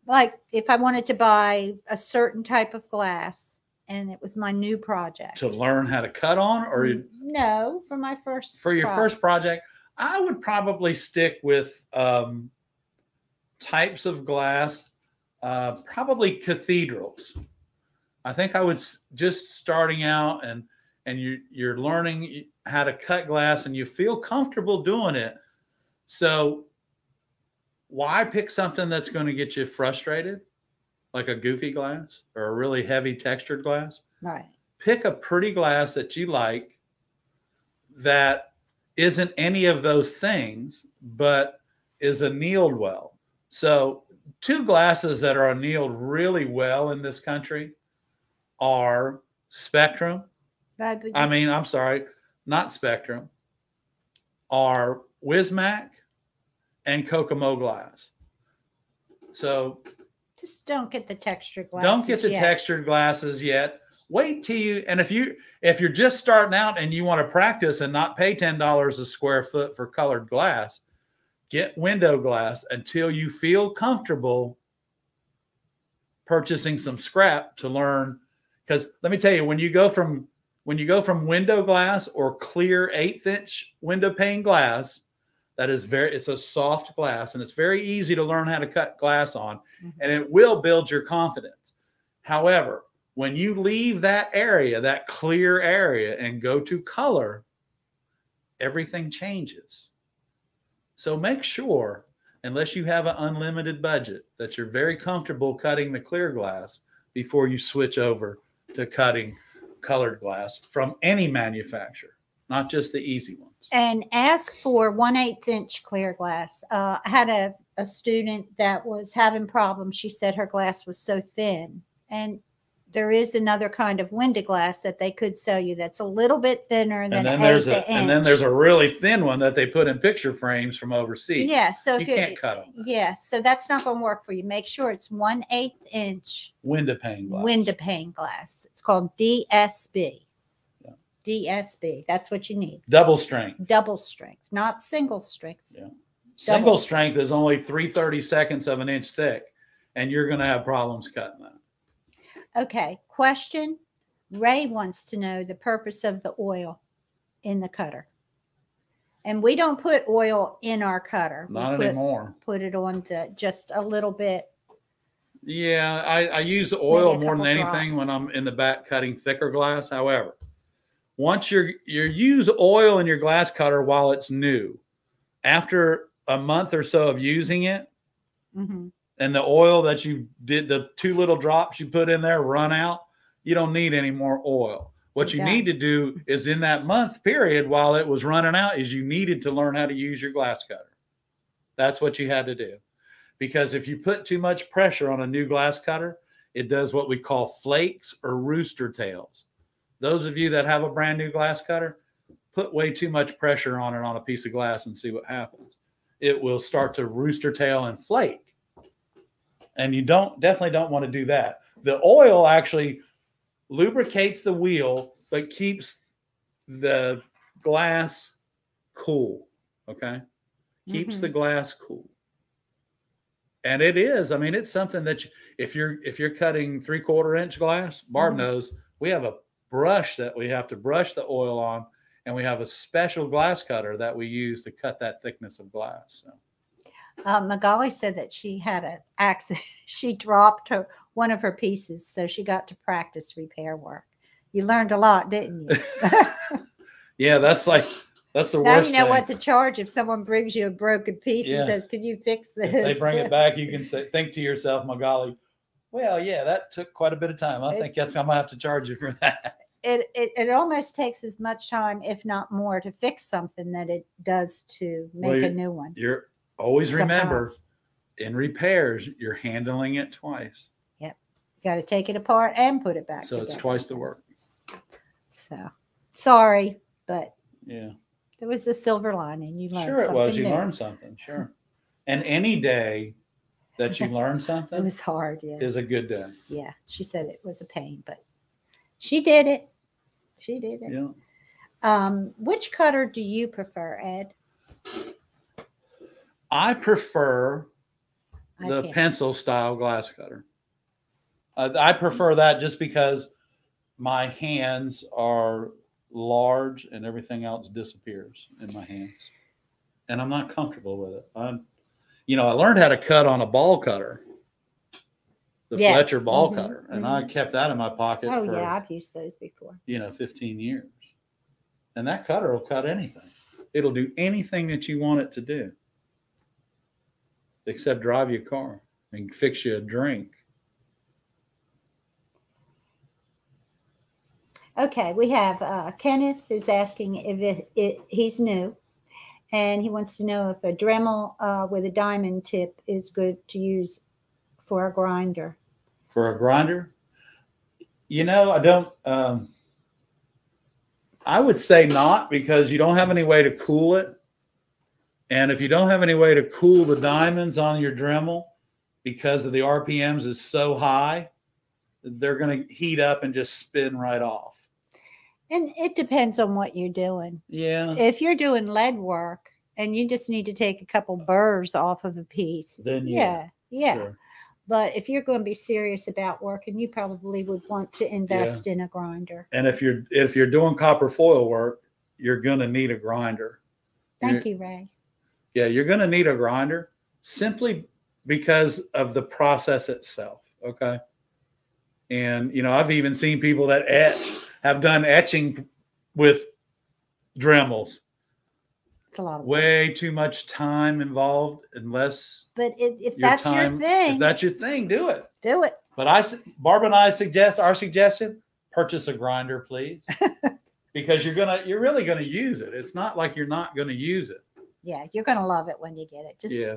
Like if I wanted to buy a certain type of glass and it was my new project. To learn how to cut on, or no, for my first for your pro- first project, I would probably stick with um, types of glass, uh, probably cathedrals. I think I would just starting out and and you you're learning how to cut glass and you feel comfortable doing it. So why pick something that's going to get you frustrated, like a goofy glass or a really heavy textured glass? right. pick a pretty glass that you like that isn't any of those things, but is annealed well. So, two glasses that are annealed really well in this country are Spectrum. But I mean, I'm sorry, not Spectrum, are Wissmach and Kokomo glass. So, just don't get the textured glass. don't get the textured glasses yet wait till you and if you if you're just starting out and you want to practice and not pay $10 a square foot for colored glass get window glass until you feel comfortable purchasing some scrap to learn because let me tell you when you go from when you go from window glass or clear eighth inch window pane glass that is very it's a soft glass and it's very easy to learn how to cut glass on Mhm. and it will build your confidence however when you leave that area that clear area and go to color everything changes so make sure unless you have an unlimited budget that you're very comfortable cutting the clear glass before you switch over to cutting colored glass from any manufacturer not just the easy ones and ask for one eighth inch clear glass. Uh, I had a, a student that was having problems. She said her glass was so thin. And there is another kind of window glass that they could sell you that's a little bit thinner than and then there's a and then there's a really thin one that they put in picture frames from overseas yeah. So you if you can't cut them yeah, so that's not going to work for you. Make sure it's one eighth inch window pane glass window pane glass. It's called DSB. Yeah. DSB. That's what you need. double strength Double strength, not single strength. Yeah. Single Double. strength is only 330 seconds of an inch thick, and you're going to have problems cutting that. Okay, question. Ray wants to know the purpose of the oil in the cutter. And we don't put oil in our cutter. Not put, anymore. Put it on the just a little bit. Yeah, I, I use oil more than anything drops. when I'm in the back cutting thicker glass. However, once you're you use oil in your glass cutter while it's new. After a month or so of using it, Mhm. And the oil that you did the two little drops you put in there run out, you don't need any more oil. What you Okay. need to do is in that month period while it was running out is you needed to learn how to use your glass cutter. That's what you had to do. Because if you put too much pressure on a new glass cutter, it does what we call flakes or rooster tails. Those of you that have a brand new glass cutter, put way too much pressure on it on a piece of glass and see what happens. It will start to rooster tail and flake. And you don't definitely don't want to do that. The oil actually lubricates the wheel but keeps the glass cool. Okay? Keeps the glass cool. And it is, I mean, it's something that you, if you're if you're cutting three quarter inch glass, Barb Mhm. knows we have a brush that we have to brush the oil on, and we have a special glass cutter that we use to cut that thickness of glass. So Uh, Magali said that she had an accident. She dropped her one of her pieces, so she got to practice repair work. You learned a lot, didn't you? yeah, that's like that's the worst. now you know thing. what to charge if someone brings you a broken piece Yeah. and says, "Can you fix this?" if they bring it back, you can say, think to yourself, Magali, well, yeah, that took quite a bit of time. I It- think that's I'm gonna have to charge you for that. It, it it almost takes as much time, if not more, to fix something that it does to Well, make a new one. You're always remember in repairs, you're handling it twice. Yep. You got to take it apart and put it back. So it's twice the work. So sorry, but Yeah. there was a silver lining. You learned Sure it was. You new. learned something. Sure. And any day that you learn It was hard. Yeah. is a good day. yeah. She said it was a pain, but she did it. She did it. Yeah. Um, which cutter do you prefer, Ed? I prefer I the can't- pencil style glass cutter. Uh, I prefer that just because my hands are large and everything else disappears in my hands, and I'm not comfortable with it. I'm, you know, I learned how to cut on a ball cutter, the Yeah. Fletcher ball Mhm, cutter, and I kept that in my pocket Oh for yeah, I've used those before. you know 15 years, and that cutter will cut anything. It'll do anything that you want it to do, except drive your car and fix you a drink. Okay, we have uh, Kenneth is asking if it, it he's new, and he wants to know if a Dremel uh, with a diamond tip is good to use for a grinder. for a grinder you know i don't um i would say not because you don't have any way to cool it and if you don't have any way to cool the diamonds on your dremel because of the rpms is so high they're going to heat up and just spin right off And it depends on what you're doing. yeah If you're doing lead work and you just need to take a couple burrs off of a piece, then yeah, yeah, yeah. sure. But if you're going to be serious about working, you probably would want to invest in a grinder. and if you're if you're doing copper foil work you're going to need a grinder Thank you, Ray. Yeah, you're going to need a grinder simply because of the process itself. Okay. And, you know, I've even seen people that etch, have done etching with Dremels. It's a lot of work. Way too much time involved, unless But it, if your that's time, your thing, if that's your thing, do it. do it. But I, su- Barb and I suggest our suggestion: purchase a grinder, please, because you're gonna, you're really gonna use it. It's not like you're not gonna use it. Yeah, you're going to love it when you get it. Just Yeah.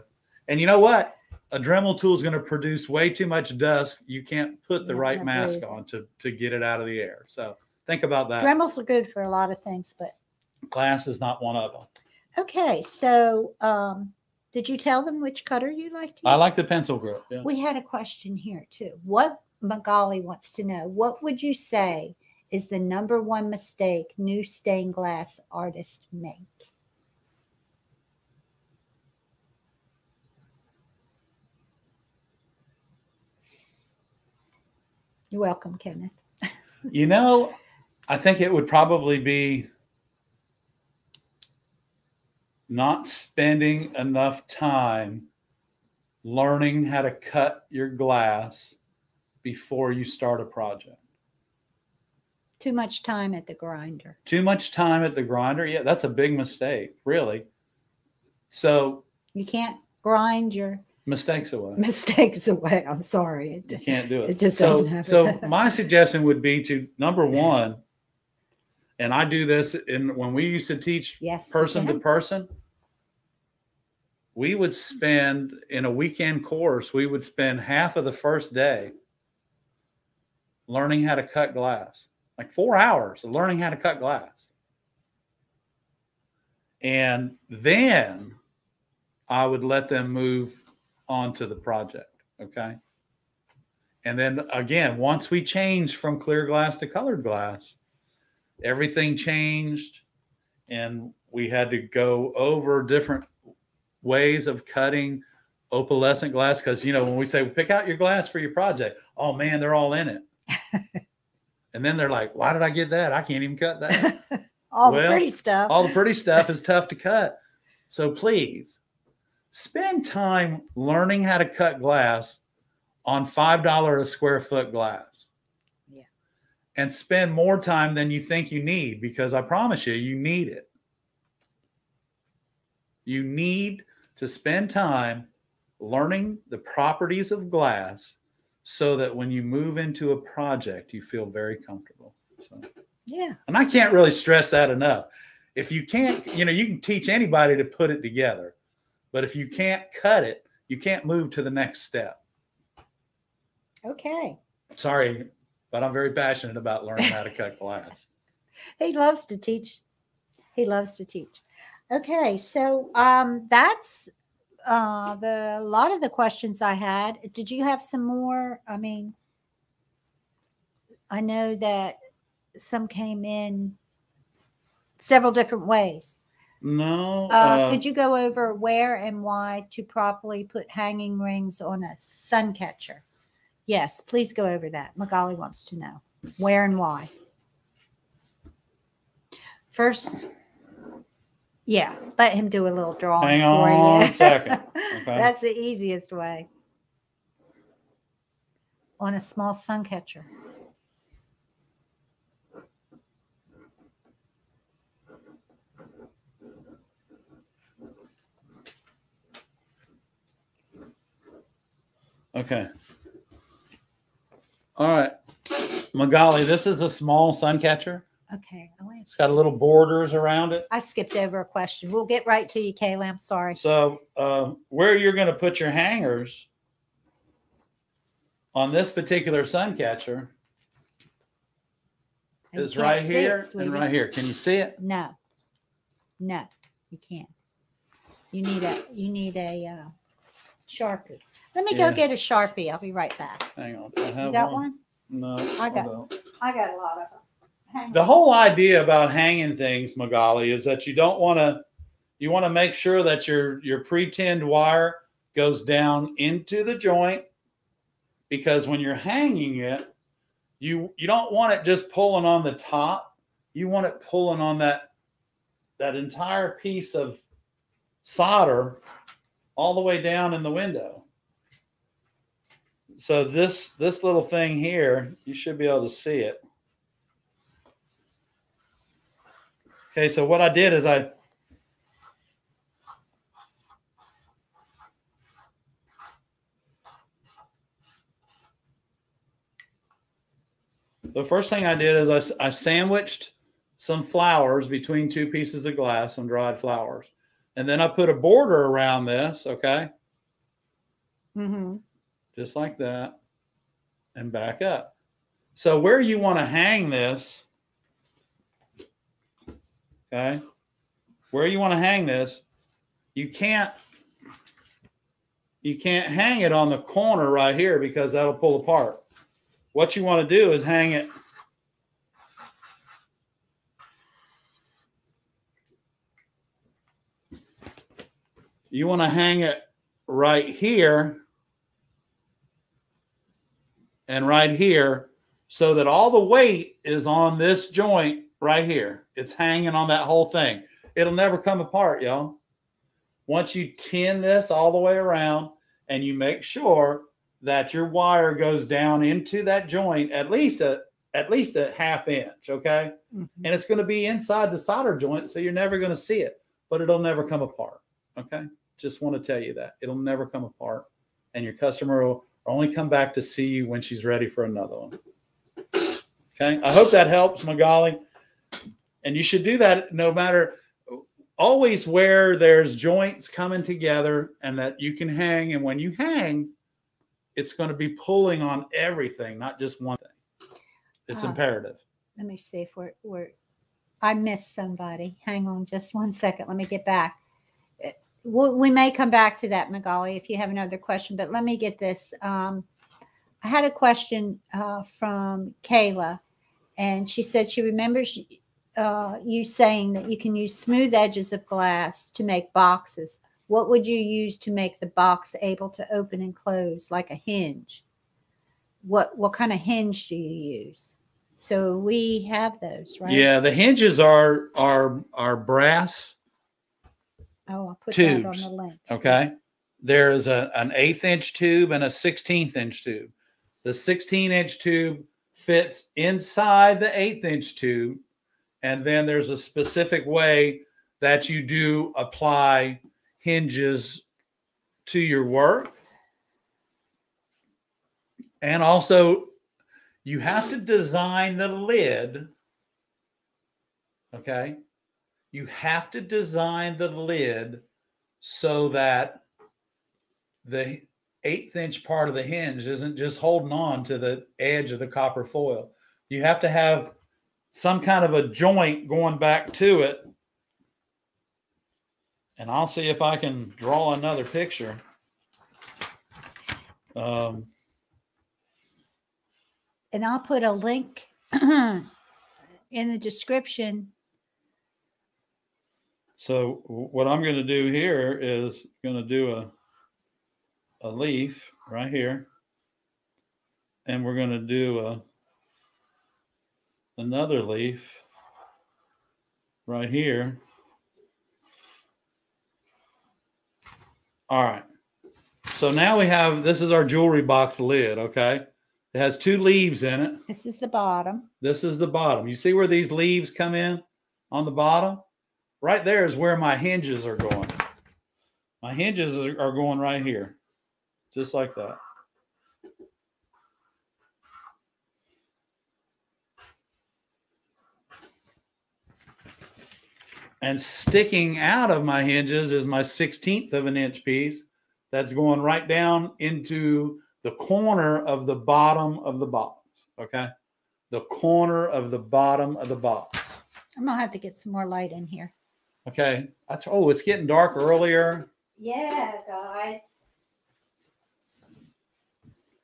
And you know what? A Dremel tool is going to produce way too much dust. You can't put the right mask agree. on to, to get it out of the air. So think about that. Dremels are good for a lot of things, but Glass is not one of them. okay. So, um, did you tell them which cutter you like to I like the pencil grip. Yeah. We had a question here too. What Magali wants to know: What would you say is the number one mistake new stained glass artists make? You're welcome, Kenneth. You know, I think it would probably be not spending enough time learning how to cut your glass before you start a project. Too much time at the grinder. Too much time at the grinder. Yeah, that's a big mistake, really. So You can't grind your mistakes away. mistakes away. I'm sorry. You It, can't do it. It just so, doesn't happen. So my suggestion would be to number one, and I do this in when we used to teach yes. person to person. We would spend in a weekend course, we would spend half of the first day learning how to cut glass, like four hours of learning how to cut glass. And then I would let them move on to the project. Okay. And then again, once we changed from clear glass to colored glass, everything changed and we had to go over different ways of cutting opalescent glass because you know when we say pick out your glass for your project oh man they're all in it and then they're like why did i get that i can't even cut that all Well, the pretty stuff. all the pretty stuff is tough to cut so please spend time learning how to cut glass on five dollar a square foot glass Yeah. and spend more time than you think you need because i promise you you need it you need to spend time learning the properties of glass so that when you move into a project you feel very comfortable so yeah. and I can't really stress that enough. If you can't, you know, you can teach anybody to put it together, but if you can't cut it, you can't move to the next step. Okay. Sorry, but I'm very passionate about learning how to cut glass. He loves to teach. He loves to teach. Okay, so um that's uh the a lot of the questions I had. Did you have some more? I mean, I know that some came in several different ways. No, Uh, uh, could you go over where and why to properly put hanging rings on a sun catcher? Yes, please go over that. Magali wants to know where and why. First, yeah, let him do a little drawing Hang on a second, okay? That's the easiest way. On a small sun catcher. Okay. All right, Magali, this is a small sun catcher. Okay, I'll answer. It's got a little borders around it. I skipped over a question. We'll get right to you, Kayla. I'm sorry. So uh, where you're going to put your hangers on this particular sun catcher You is can't right see it, here and sweetie. right here. Can you see it? No, no, you can't. You need a you need a uh, sharpie. Let me Yeah. go get a sharpie. I'll be right back. Hang on. I have You got one? No, I got- don't. I got a lot of them. Hang The on. whole idea about hanging things, Magali, is that you don't want to. You want to make sure that your your pre-tinned wire goes down into the joint, because when you're hanging it, you you don't want it just pulling on the top. You want it pulling on that that entire piece of solder all the way down in the window. So this this little thing here, you should be able to see it. Okay, so what I did is I the first thing I did is I, I, sandwiched some flowers between two pieces of glass, some dried flowers. And then I put a border around this, okay, Mhm. Just like that, and back up. So where you want to hang this, okay, where you want to hang this, you can't you can't hang it on the corner right here because that'll pull apart. What you want to do is hang it you want to hang it right here and right here so that all the weight is on this joint right here. It's hanging on that whole thing. It'll never come apart, y'all. Once you tin this all the way around and you make sure that your wire goes down into that joint at least a, at least a half inch, okay? Mhm. And it's going to be inside the solder joint, so you're never going to see it, but it'll never come apart, okay? Just want to tell you that it'll never come apart, and your customer will only come back to see you when she's ready for another one. Okay, I hope that helps, Magali. And you should do that no matter always where there's joints coming together and that you can hang. And when you hang, it's going to be pulling on everything, not just one thing. It's Ah. imperative. Let me see if we're, we're I missed somebody. Hang on just one second. Let me get back. Uh, We, we may come back to that, Magali, if you have another question, but let me get this. Um, I had a question uh, from Kayla, and she said she remembers uh, you saying that you can use smooth edges of glass to make boxes. What would you use to make the box able to open and close like a hinge? What what kind of hinge do you use? So we have those, right? Yeah, the hinges are are are brass. Oh, I'll put that on Tubes, the link. Okay. There's a, an eighth inch tube and a 16th inch tube. The 16 inch tube fits inside the eighth inch tube. And then there's a specific way that you do apply hinges to your work. And also, you have to design the lid. Okay. You have to design the lid so that the eighth inch part of the hinge isn't just holding on to the edge of the copper foil. You have to have some kind of a joint going back to it. And I'll see if I can draw another picture. Um, And I'll put a link in the description. So what I'm going to do here is going to do a a leaf right here, and we're going to do a another leaf right here. All right. So now we have this is our jewelry box lid. Okay, it has two leaves in it. This is the bottom. This is the bottom. You see where these leaves come in on the bottom? Right there is where my hinges are going. My hinges are going right here, just like that. And sticking out of my hinges is my 16th of an inch piece that's going right down into the corner of the bottom of the box. Okay the corner of the bottom of the box. I'm gonna have to get some more light in here. Okay. That's oh, it's getting dark earlier. Yeah, guys.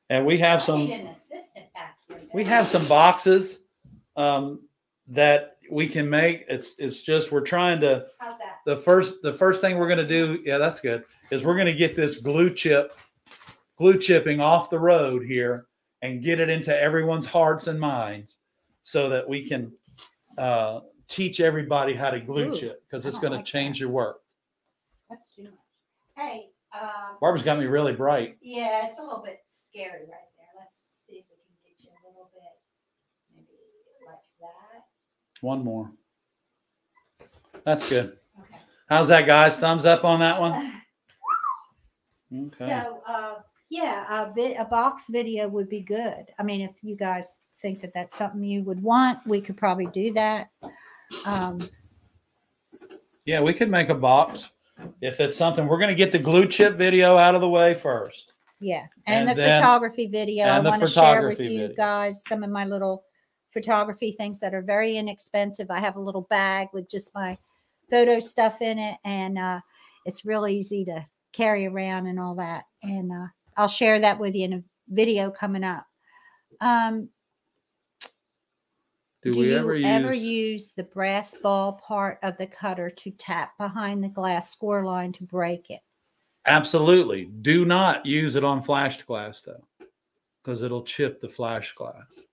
And we have I some need an assistant back here. we have some boxes um, that we can make. It's it's just we're trying to How's that? the first the first thing we're gonna do, yeah, that's good, is we're gonna get this glue chip, glue chipping off the road here and get it into everyone's hearts and minds so that we can uh, teach everybody how to glue Ooh, chip because it's don't gonna change that. your work. That's too much. Hey, um, Barbara's got me really bright. yeah, it's a little bit scary right there. Let's see if we can get you a little bit, maybe like that. One more. That's good. Okay. How's that, guys? Thumbs up on that one? Okay. So, uh, yeah, a bit a box video would be good. I mean, if you guys think that that's something you would want, we could probably do that. Um, Yeah, we could make a box if it's something. We're going to get the glue chip video out of the way first. yeah, and, And the then- photography video. I want to share with you guys some of my little photography things that are very inexpensive. I have a little bag with just my photo stuff in it, and uh, it's real easy to carry around and all that. And uh, I'll share that with you in a video coming up. Um, Do, Do we you ever use? ever use the brass ball part of the cutter to tap behind the glass score line to break it? Absolutely. Do not use it on flashed glass though, because it'll chip the flash glass.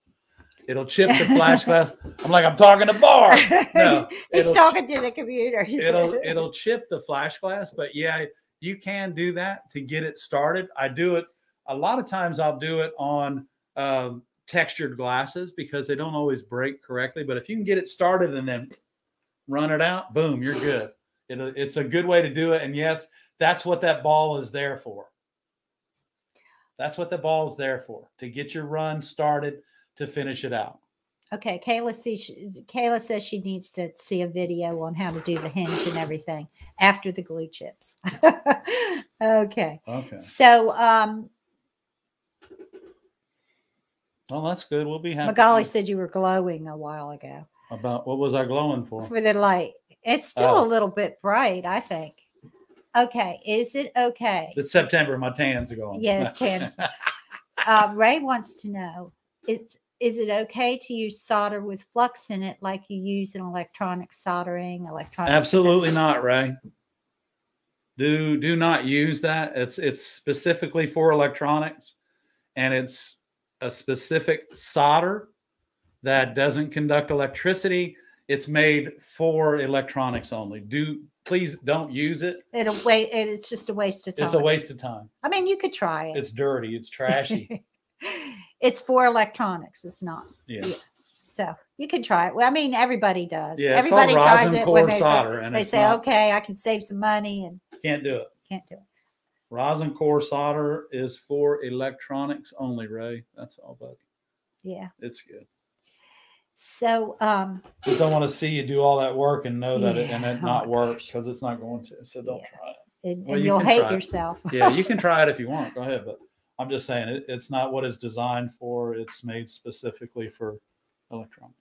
It'll chip the flash glass. I'm like, I'm talking to Bar. No, He's talking to the computer. it'll it'll chip the flash glass but yeah you can do that to get it started i do it a lot of times i'll do it on um, textured glasses because they don't always break correctly. But if you can get it started and then run it out, boom, you're good. It, it's a good way to do it. And yes, that's what that ball is there for. That's what the ball is there for to get your run started to finish it out. Okay, Kayla sees Kayla says she needs to see a video on how to do the hinge and everything after the glue chips. okay. Okay. So um Well, that's good. We'll be happy. Magali said you were glowing a while ago About what was I glowing for? for the light. It's still Oh. a little bit bright, I think. Okay, is it okay? It's September. My tans are going. Yes, tans. Uh, Ray wants to know: Is is it okay to use solder with flux in it, like you use in electronic soldering? Electronic Absolutely not, Ray. Do do not use that. It's it's specifically for electronics, and it's a specific solder that doesn't conduct electricity. It's made for electronics only. Do please don't use it. It'll wait. It's just a waste of time. It's a waste of time. I mean, you could try it. It's dirty. It's trashy. it's for electronics. It's not. Yeah. Yeah. So you can try it. Well, I mean, everybody does. Yeah, everybody tries it when they, solder, and they say, "Okay, I can save some money," and Can't do it. can't do it. Rosin core solder is for electronics only, Ray. That's all, buddy. Yeah. It's good. So, um, Just don't want to see you do all that work and know that it and it Oh not my work because it's not going to. So don't Yeah. try it. and, Well, and you you'll hate yourself. Yeah, you can try it if you want. Go ahead, but I'm just saying it, it's not what it's designed for. It's made specifically for electronics.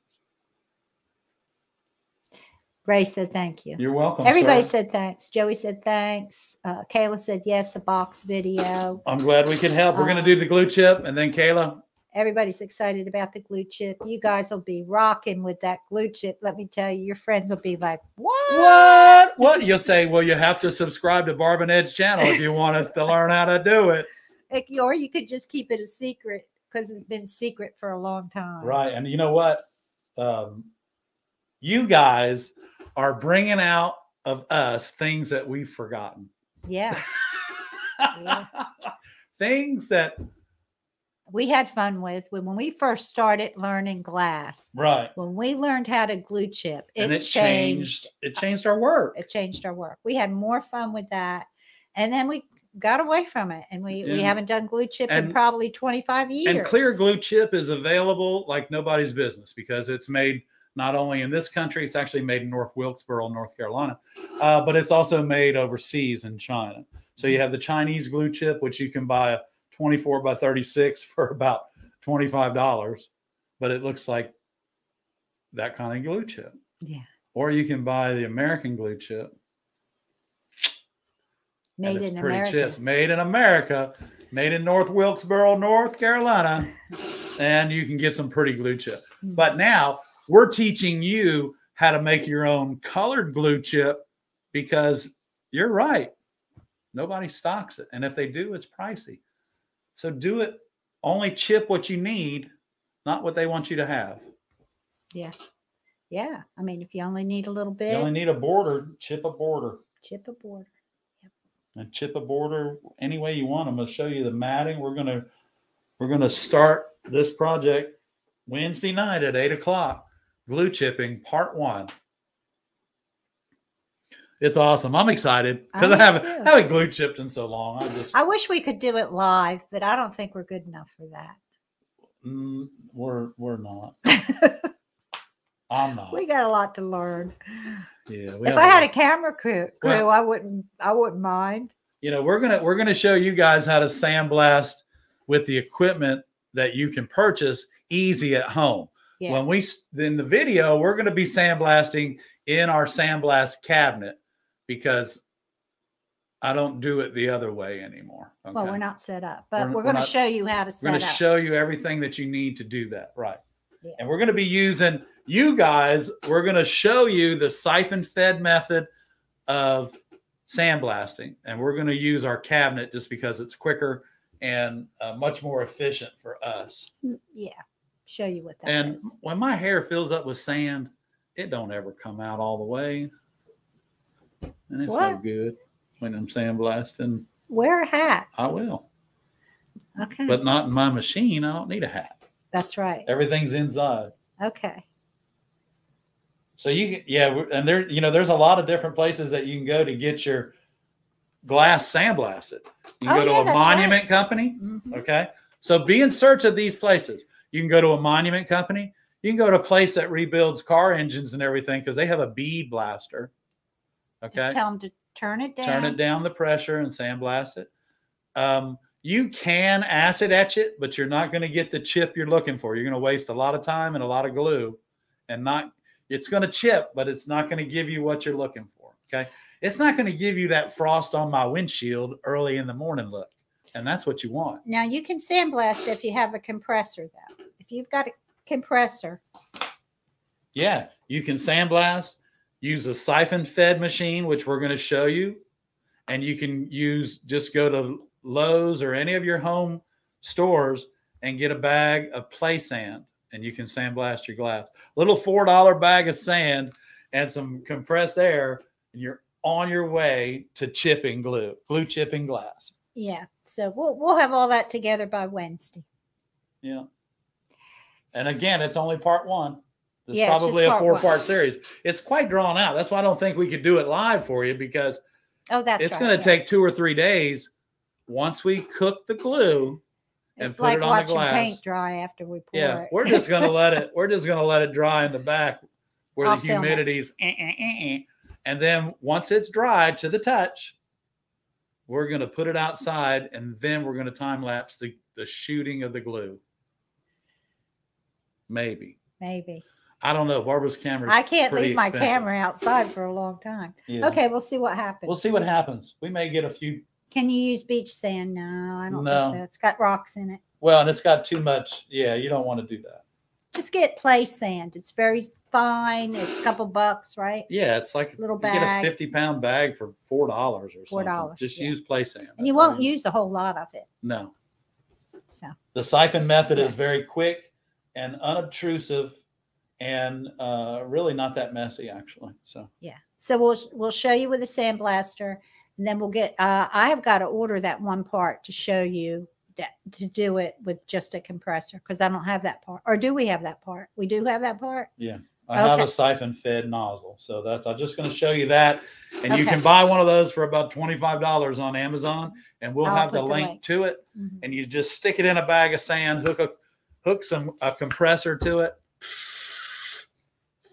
Ray said thank you. You're welcome. Everybody sir. said thanks. Joey said thanks. Uh, Kayla said yes, a box video. I'm glad we can help. We're going to do the glue chip, and then Kayla. Everybody's excited about the glue chip. You guys will be rocking with that glue chip. Let me tell you, your friends will be like, "What? What? What? You'll say, well, you have to subscribe to Barb and Ed's channel if you want us to learn how to do it. Or you could just keep it a secret because it's been secret for a long time. Right. And you know what? Um, you guys are bringing out of us things that we've forgotten. Yeah. Yeah. things that, We had fun with when, when we first started learning glass. right. When we learned how to glue chip, it, and it changed changed, uh, it changed our work. it changed our work. We had more fun with that. And then we got away from it and we, we haven't done glue chip in probably 25 years. And clear glue chip is available like nobody's business because it's made not only in this country, it's actually made in North Wilkesboro, North Carolina, uh, but it's also made overseas in China. So you have the Chinese glue chip, which you can buy a 24 by 36 for about $25, but it looks like that kind of glue chip. Yeah. Or you can buy the American glue chip. Made in pretty America. chips. Made in America, made in North Wilkesboro, North Carolina, and you can get some pretty glue chip. Mm. But now we're teaching you how to make your own colored glue chip because you're right. Nobody stocks it. And if they do, it's pricey. So do it. Only chip what you need, not what they want you to have. Yeah. Yeah. I mean, if you only need a little bit, You only need a border, chip a border. chip a border. and chip a border any way you want. I'm going to show you the matting. We're going to we're going to start this project Wednesday night at eight o'clock. Glue chipping part one. It's awesome. I'm excited because I I, haven't too. haven't glue chipped in so long. I just I wish we could do it live, but I don't think we're good enough for that. mm, we're we're not. I'm not. we got a lot to learn. yeah, we If I had a camera crew, crew Well- I wouldn't. I wouldn't mind. you know we're gonna we're gonna show you guys how to sandblast with the equipment that you can purchase easy at home Yeah. when we in the video we're going to be sandblasting in our sandblast cabinet because i don't do it the other way anymore okay? Well, we're not set up, but We're- we're, going to show you how to set up. we're going to show you everything that you need to do that right Yeah. and we're going to be using you guys we're going to show you the siphon fed method of sandblasting and we're going to use our cabinet just because it's quicker and uh, much more efficient for us Mm, yeah, show you what that and is. when my hair fills up with sand it don't ever come out all the way and it's What? good when i'm sandblasting Wear a hat. i will Okay. but not in my machine i don't need a hat That's right. Everything's inside. Okay. So you can, yeah, and there, you know, there's a lot of different places that you can go to get your glass sandblasted. You can Oh, go yeah, to a that's right. monument company. Mhm. Okay. So be in search of these places. You can go to a monument company. You can go to a place that rebuilds car engines and everything because they have a bead blaster. Okay. Just tell them to turn it down. Turn it down the pressure and sandblast it. Um, you can acid etch it, but you're not going to get the chip you're looking for. You're going to waste a lot of time and a lot of glue and not, it's going to chip, but it's not going to give you what you're looking for. Okay. It's not going to give you that frost on my windshield early in the morning look. And that's what you want. Now you can sandblast if you have a compressor though. If you've got a compressor, Yeah, you can sandblast, use a siphon fed machine, which we're going to show you. And you can use just go to Lowe's or any of your home stores and get a bag of play sand and you can sandblast your glass. Little $4 bag of sand and some compressed air, and you're on your way to chipping glue, glue chipping glass. yeah. So we'll we'll have all that together by Wednesday. Yeah. And again, it's only part one. It's Yeah, it's probably a four one. part series. It's quite drawn out. That's why I don't think we could do it live for you because Oh, that's it's right, going to yeah. take two or three days once we cook the glue. and It's put like it on the watching glass. paint dry after we pour Yeah, it. we're just going to let it. We're just going to let it dry in the back where I'll the humidity's, eh, eh, eh. and then once it's dry to the touch, we're going to put it outside, and then we're going to time lapse the the shooting of the glue. Maybe maybe. I don't know. Barbara's camera. I can't leave my camera outside for a long time. Yeah. Okay, we'll see what happens. We'll see what happens. We may get a few. Can you use beach sand? No, I don't No. think so. It's got rocks in it. Well, and it's got too much. Yeah, you don't want to do that. Just get play sand. It's very fine. It's a couple bucks, right? Yeah, it's like a Little you get a fifty pound bag for four dollars or something. $4, Just yeah. use play sand. And you won't use a whole lot of it. No, So the siphon method is very quick and unobtrusive, and uh, really not that messy actually. So yeah. So we'll we'll show you with a sandblaster, and then we'll get. Uh, I have got to order that one part to show you that to do it with just a compressor because I don't have that part. Or do we have that part? We do have that part. Yeah I have a siphon fed nozzle. So that's I'm just going to show you that, and you can buy one of those for about twenty five dollars on Amazon, and we'll I'll have the link link. to it. Mhm. and you just stick it in a bag of sand, hook a hook some a compressor to it.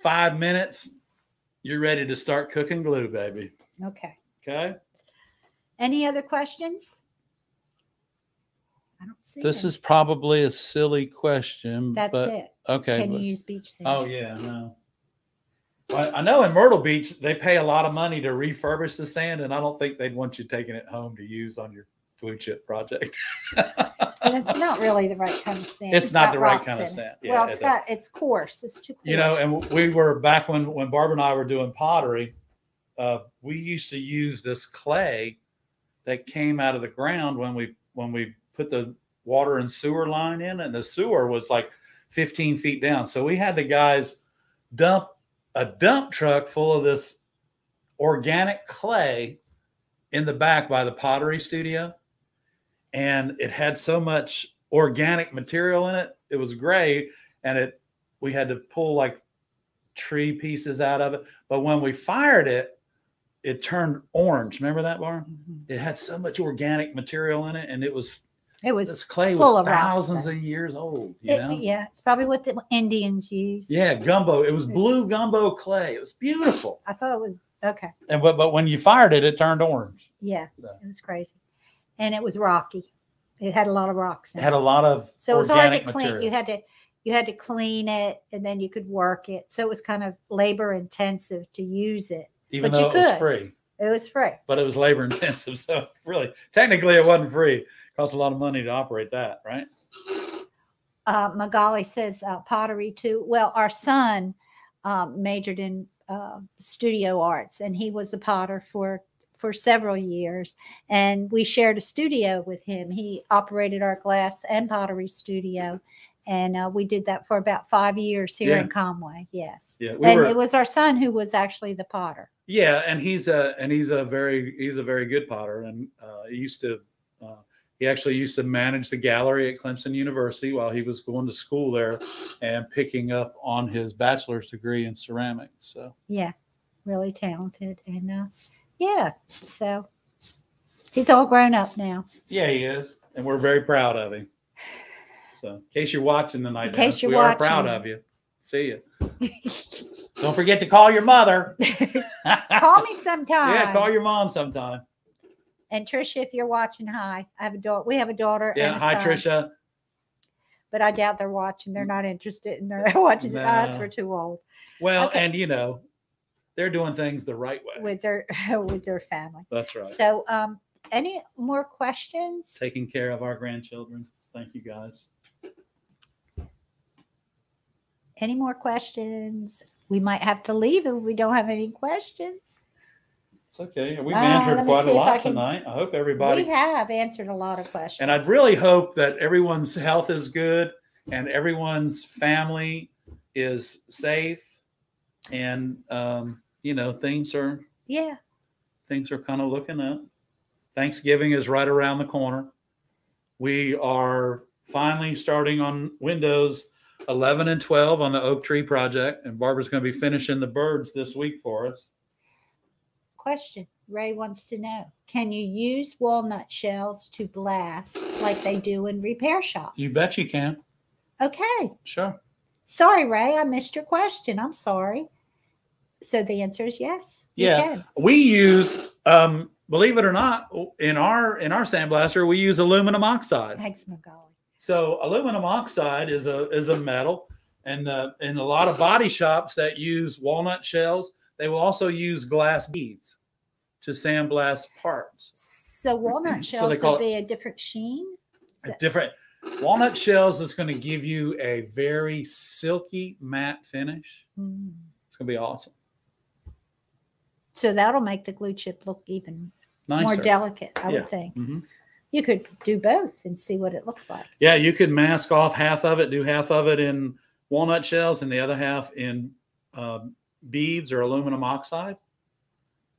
Five minutes, you're ready to start cooking glue, baby. Okay. Okay. Any other questions? I don't see. This any. is probably a silly question, That's but it. okay. Can you use beach sand? oh yeah, no. I I know in Myrtle Beach they pay a lot of money to refurbish the sand, and I don't think they'd want you taking it home to use on your glue chip project. And it's not really the right kind of sand. It's not the right kind of sand. Yeah, well, it it's got it's coarse. It's too coarse. you know and we were back when when barbara and i were doing pottery uh, we used to use this clay that came out of the ground when we when we put the water and sewer line in and the sewer was like 15 feet down so we had the guys dump a dump truck full of this organic clay in the back by the pottery studio and it had so much organic material in it it was great and it we had to pull like tree pieces out of it. But when we fired it, it turned orange. Remember that bar? Mhm. It had so much organic material in it, and it was it was this clay was thousands of years old. You it- know? yeah, it's probably what the Indians used. Yeah, gumbo. It was blue gumbo clay. It was beautiful. I thought it was okay. And but but when you fired it, it turned orange. Yeah, Yeah. it was crazy, and it was rocky. It had a lot of rocks. It had a lot of so it was hard to organic clean. material. You had to you had to clean it, and then you could work it. So it was kind of labor intensive to use it. even but you though it was could. free. It was free. But it was labor intensive. So really, technically, it wasn't free. It cost a lot of money to operate that, right? uh, Magali says uh, pottery too. Well, our son um, majored in uh, studio arts, and he was a potter for for several years. And we shared a studio with him. He operated our glass and pottery studio, and uh, we did that for about five years here Yeah. in Conway. Yes, Yeah, we and were. it was our son who was actually the potter. Yeah, and he's a and he's a very he's a very good potter, and uh, he used to uh, He actually used to manage the gallery at Clemson University while he was going to school there and picking up on his bachelor's degree in ceramics. So Yeah, really talented. And uh, yeah, so he's all grown up now. yeah, he is, and we're very proud of him. So in case you're watching tonight, In case Dennis, you're we are proud of you. See you. Don't forget to call your mother. Call me sometime. Yeah, call your mom sometime. And Trisha, if you're watching, hi. I have a daughter. We have a daughter. Yeah, and a hi son, Trisha. But I doubt they're watching. They're not interested in their watching us. No. We're too old Well, Okay. and you know, they're doing things the right way. with their with their family. That's right. So, um, any more questions? Taking care of our grandchildren. Thank you guys. Any more questions? We might have to leave if we don't have any questions. It's okay. We've Uh, answered me quite a if I lot can- tonight. I hope everybody We have answered a lot of questions. and I'd really hope that everyone's health is good and everyone's family is safe and um, you know things are yeah. things are kind of looking up. Thanksgiving is right around the corner. We are finally starting on Windows 11 and 12 on the Oak Tree project, and Barbara's going to be finishing the birds this week for us. Question. Ray wants to know: Can you use walnut shells to blast like they do in repair shops? You bet you can. Okay. Sure. Sorry, Ray. I missed your question. I'm sorry. So the answer is yes. Yeah. We use, um, believe it or not, in our in our sandblaster, we use aluminum oxide. Thanks, Magali. So aluminum oxide is a is a metal, and uh, in a lot of body shops that use walnut shells, they will also use glass beads to sandblast parts. So walnut shells call would be a different sheen. A different walnut shells is going to give you a very silky matte finish. Mm. It's going to be awesome. So that'll make the glue chip look even Nicer. more delicate, I Yeah. would think. Mhm. You could do both and see what it looks like. Yeah, you could mask off half of it, do half of it in walnut shells, and the other half in um, beads or aluminum oxide,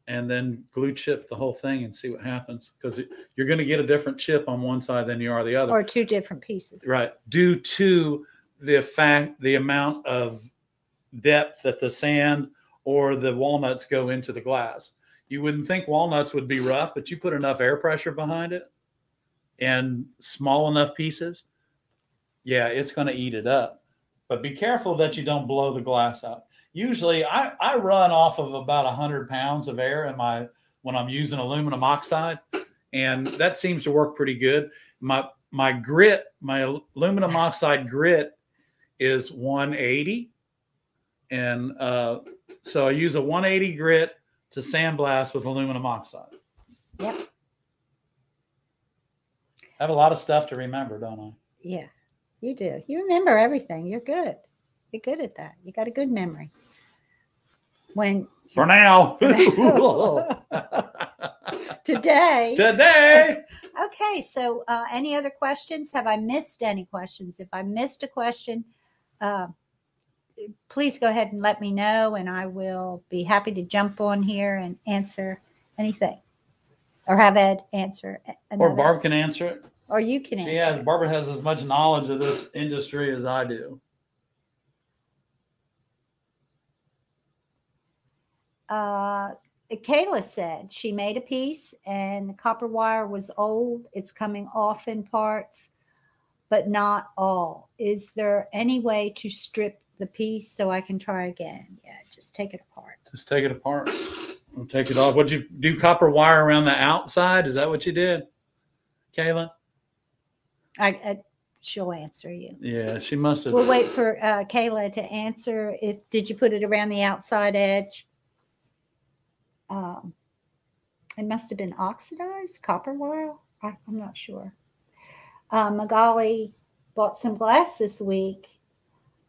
and then glue chip the whole thing and see what happens. Because you're going to get a different chip on one side than you are the other. Or two different pieces. right, due to the fact the amount of depth that the sand or the walnuts go into the glass. You wouldn't think walnuts would be rough, but you put enough air pressure behind it and small enough pieces, yeah, it's going to eat it up. But be careful that you don't blow the glass out. Usually, I, I run off of about 100 pounds of air in my when I'm using aluminum oxide, and that seems to work pretty good. My my grit, my aluminum oxide grit, is 180, and uh, so I use a 180 grit to sandblast with aluminum oxide. Yep. I have a lot of stuff to remember, don't I? Yeah, you do. You remember everything. You're good. You're good at that. You got a good memory. When For now. today, Today. okay. So, uh, any other questions? Have I missed any questions? If I missed a question, uh, please go ahead and let me know, and I will be happy to jump on here and answer anything, or have Ed answer. a- Or another- Barb can answer it. or you can. She has, Barbara has as much knowledge of this industry as I do. Uh, Kayla said she made a piece and the copper wire was old. It's coming off in parts, but not all. Is there any way to strip the piece so I can try again? Yeah, just take it apart. Just take it apart take it off. Would you do copper wire around the outside? Is that what you did, Kayla? I, I she'll answer you. Yeah, she must have. We'll wait for uh, Kayla to answer. If did you put it around the outside edge? Um, it must have been oxidized copper wire. I, I'm not sure. Uh, Magali bought some glass this week.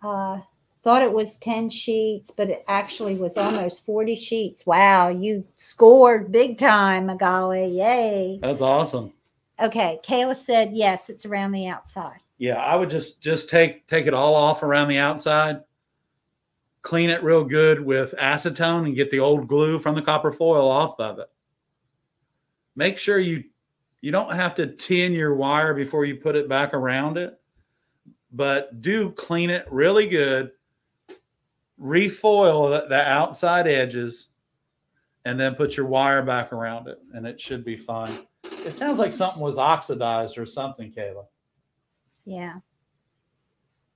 Uh, thought it was 10 sheets, but it actually was almost 40 sheets. Wow, you scored big time, Magali. Yay. That's awesome. Okay, Kayla said yes, it's around the outside. Yeah, I would just just take take it all off around the outside, clean it real good with acetone, and get the old glue from the copper foil off of it. Make sure you you don't have to tin your wire before you put it back around it, but do clean it really good. Refoil the, outside edges and then put your wire back around it and it should be fine. It sounds like something was oxidized or something, Kayla. Yeah.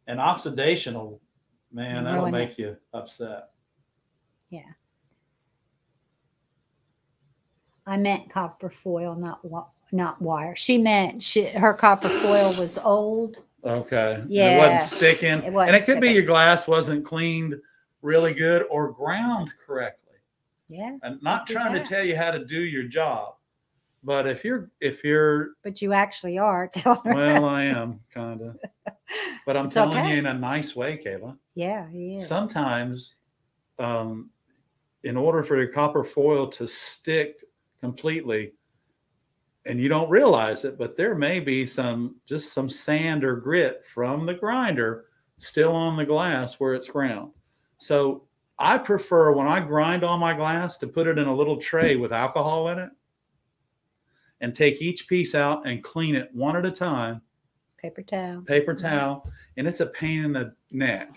And oxidation will, man, that'll Ruin it. make you upset. Yeah. I meant copper foil, not wa- not wire. She meant she her copper foil was old. Okay. And It wasn't sticking. It wasn't and it could be your glass wasn't cleaned really good or ground correctly. Yeah. And not trying that. to tell you how to do your job. But if you're if you're But you actually are. well, I am kind of. But I'm It's telling okay. you in a nice way, Kayla. yeah, is. Sometimes um in order for your copper foil to stick completely and you don't realize it, but there may be some just some sand or grit from the grinder still on the glass where it's ground. So I prefer when I grind on my glass to put it in a little tray with alcohol in it and take each piece out and clean it one at a time, Paper towel. paper mm-hmm. towel, and it's a pain in the neck.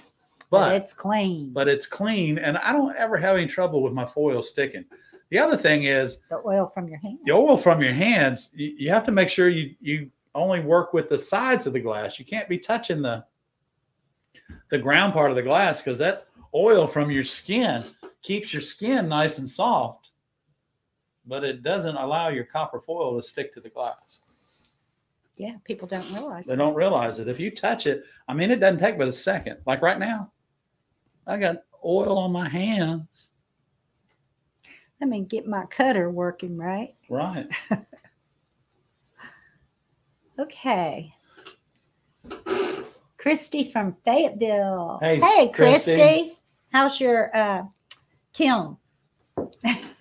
But But it's clean. but it's clean and I don't ever have any trouble with my foil sticking. The other thing is the oil from your hand. the oil from your hands, you, you have to make sure you you only work with the sides of the glass. You can't be touching the the ground part of the glass because that oil from your skin keeps your skin nice and soft, but it doesn't allow your copper foil to stick to the glass. Yeah, people don't realize. They that. don't realize it. If you touch it, I mean, it doesn't take but a second. Like right now, I got oil on my hands. Let me get my cutter working right. Right. Okay. Christy from Fayetteville. Hey, hey Christy. Christy. How's your uh, kiln?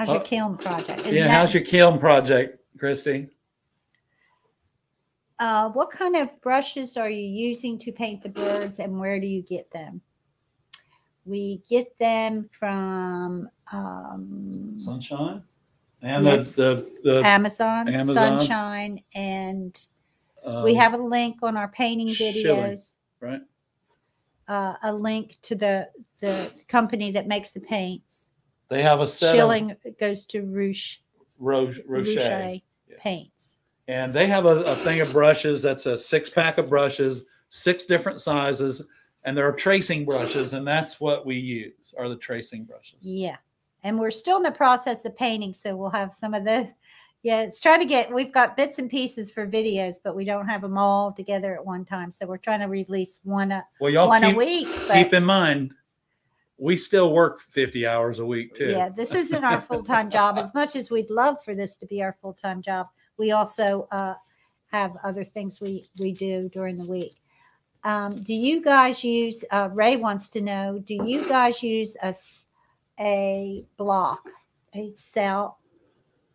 How's your Oh. kiln project? Isn't yeah. that- How's your kiln project, Christy? uh, what kind of brushes are you using to paint the birds and where do you get them? We get them from um, Sunshine. And Yes. the the, the Amazon, Amazon. Sunshine, and um, we have a link on our painting videos. right. Uh, a link to the the company that makes the paints. They have a set Shilling goes to Rouge, of Reusche, Reusche. Yeah. paints. and they have a, a thing of brushes. That's a six pack of brushes, six different sizes, and there are tracing brushes, and that's what we use are the tracing brushes. Yeah, and we're still in the process of painting, so we'll have some of the. Yeah, it's trying to get. We've got bits and pieces for videos, but we don't have them all together at one time. So we're trying to release one a Well, y'all one a week. But keep in mind, we still work fifty hours a week too. Yeah, this isn't our full time job. As much as we'd love for this to be our full time job, we also uh, have other things we we do during the week. Um, do you guys use? Uh, Ray wants to know. Do you guys use a a block, a sal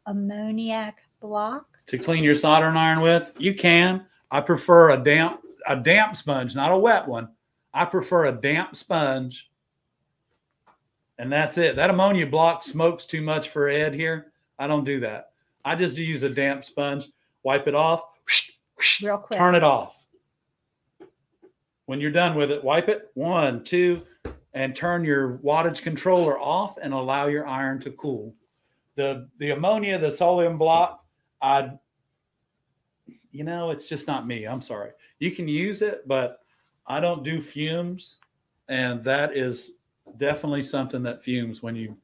ammoniac block? to clean your soldering iron with? You can. I prefer a damp a damp sponge, not a wet one. I prefer a damp sponge. And that's it. That ammonia block smokes too much for Ed here. I don't do that. I just use a damp sponge, wipe it off, Real quick. turn it off. When you're done with it, wipe it one, two, and turn your wattage controller off and allow your iron to cool. The the ammonia, the solium block, I you know, it's just not me. I'm sorry. You can use it, but I don't do fumes, and that is definitely something that fumes when you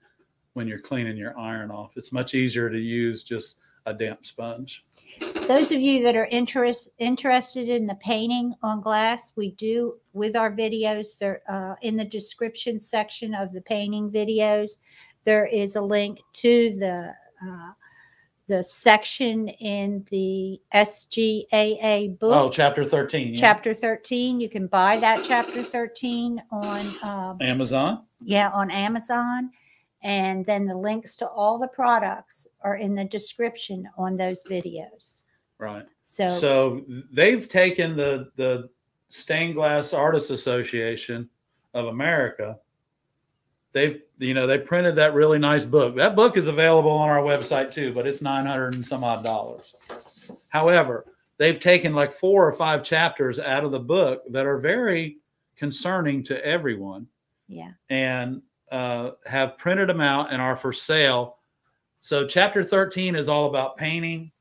when you're cleaning your iron off. It's much easier to use just a damp sponge. Those of you that are interest, interested in the painting on glass, we do with our videos. There, uh, in the description section of the painting videos, there is a link to the uh, the section in the SGAA book, Oh, chapter 13. yeah. chapter thirteen. You can buy that chapter thirteen on um, Amazon. yeah on Amazon. And then the links to all the products are in the description on those videos. Right. So, So they've taken the the Stained Glass Artists Association of America they've you know they printed that really nice book. That book is available on our website too, but it's nine hundred and some odd dollars. However, they've taken like four or five chapters out of the book that are very concerning to everyone Yeah. and uh, have printed them out and are for sale. So, chapter 13 is all about painting.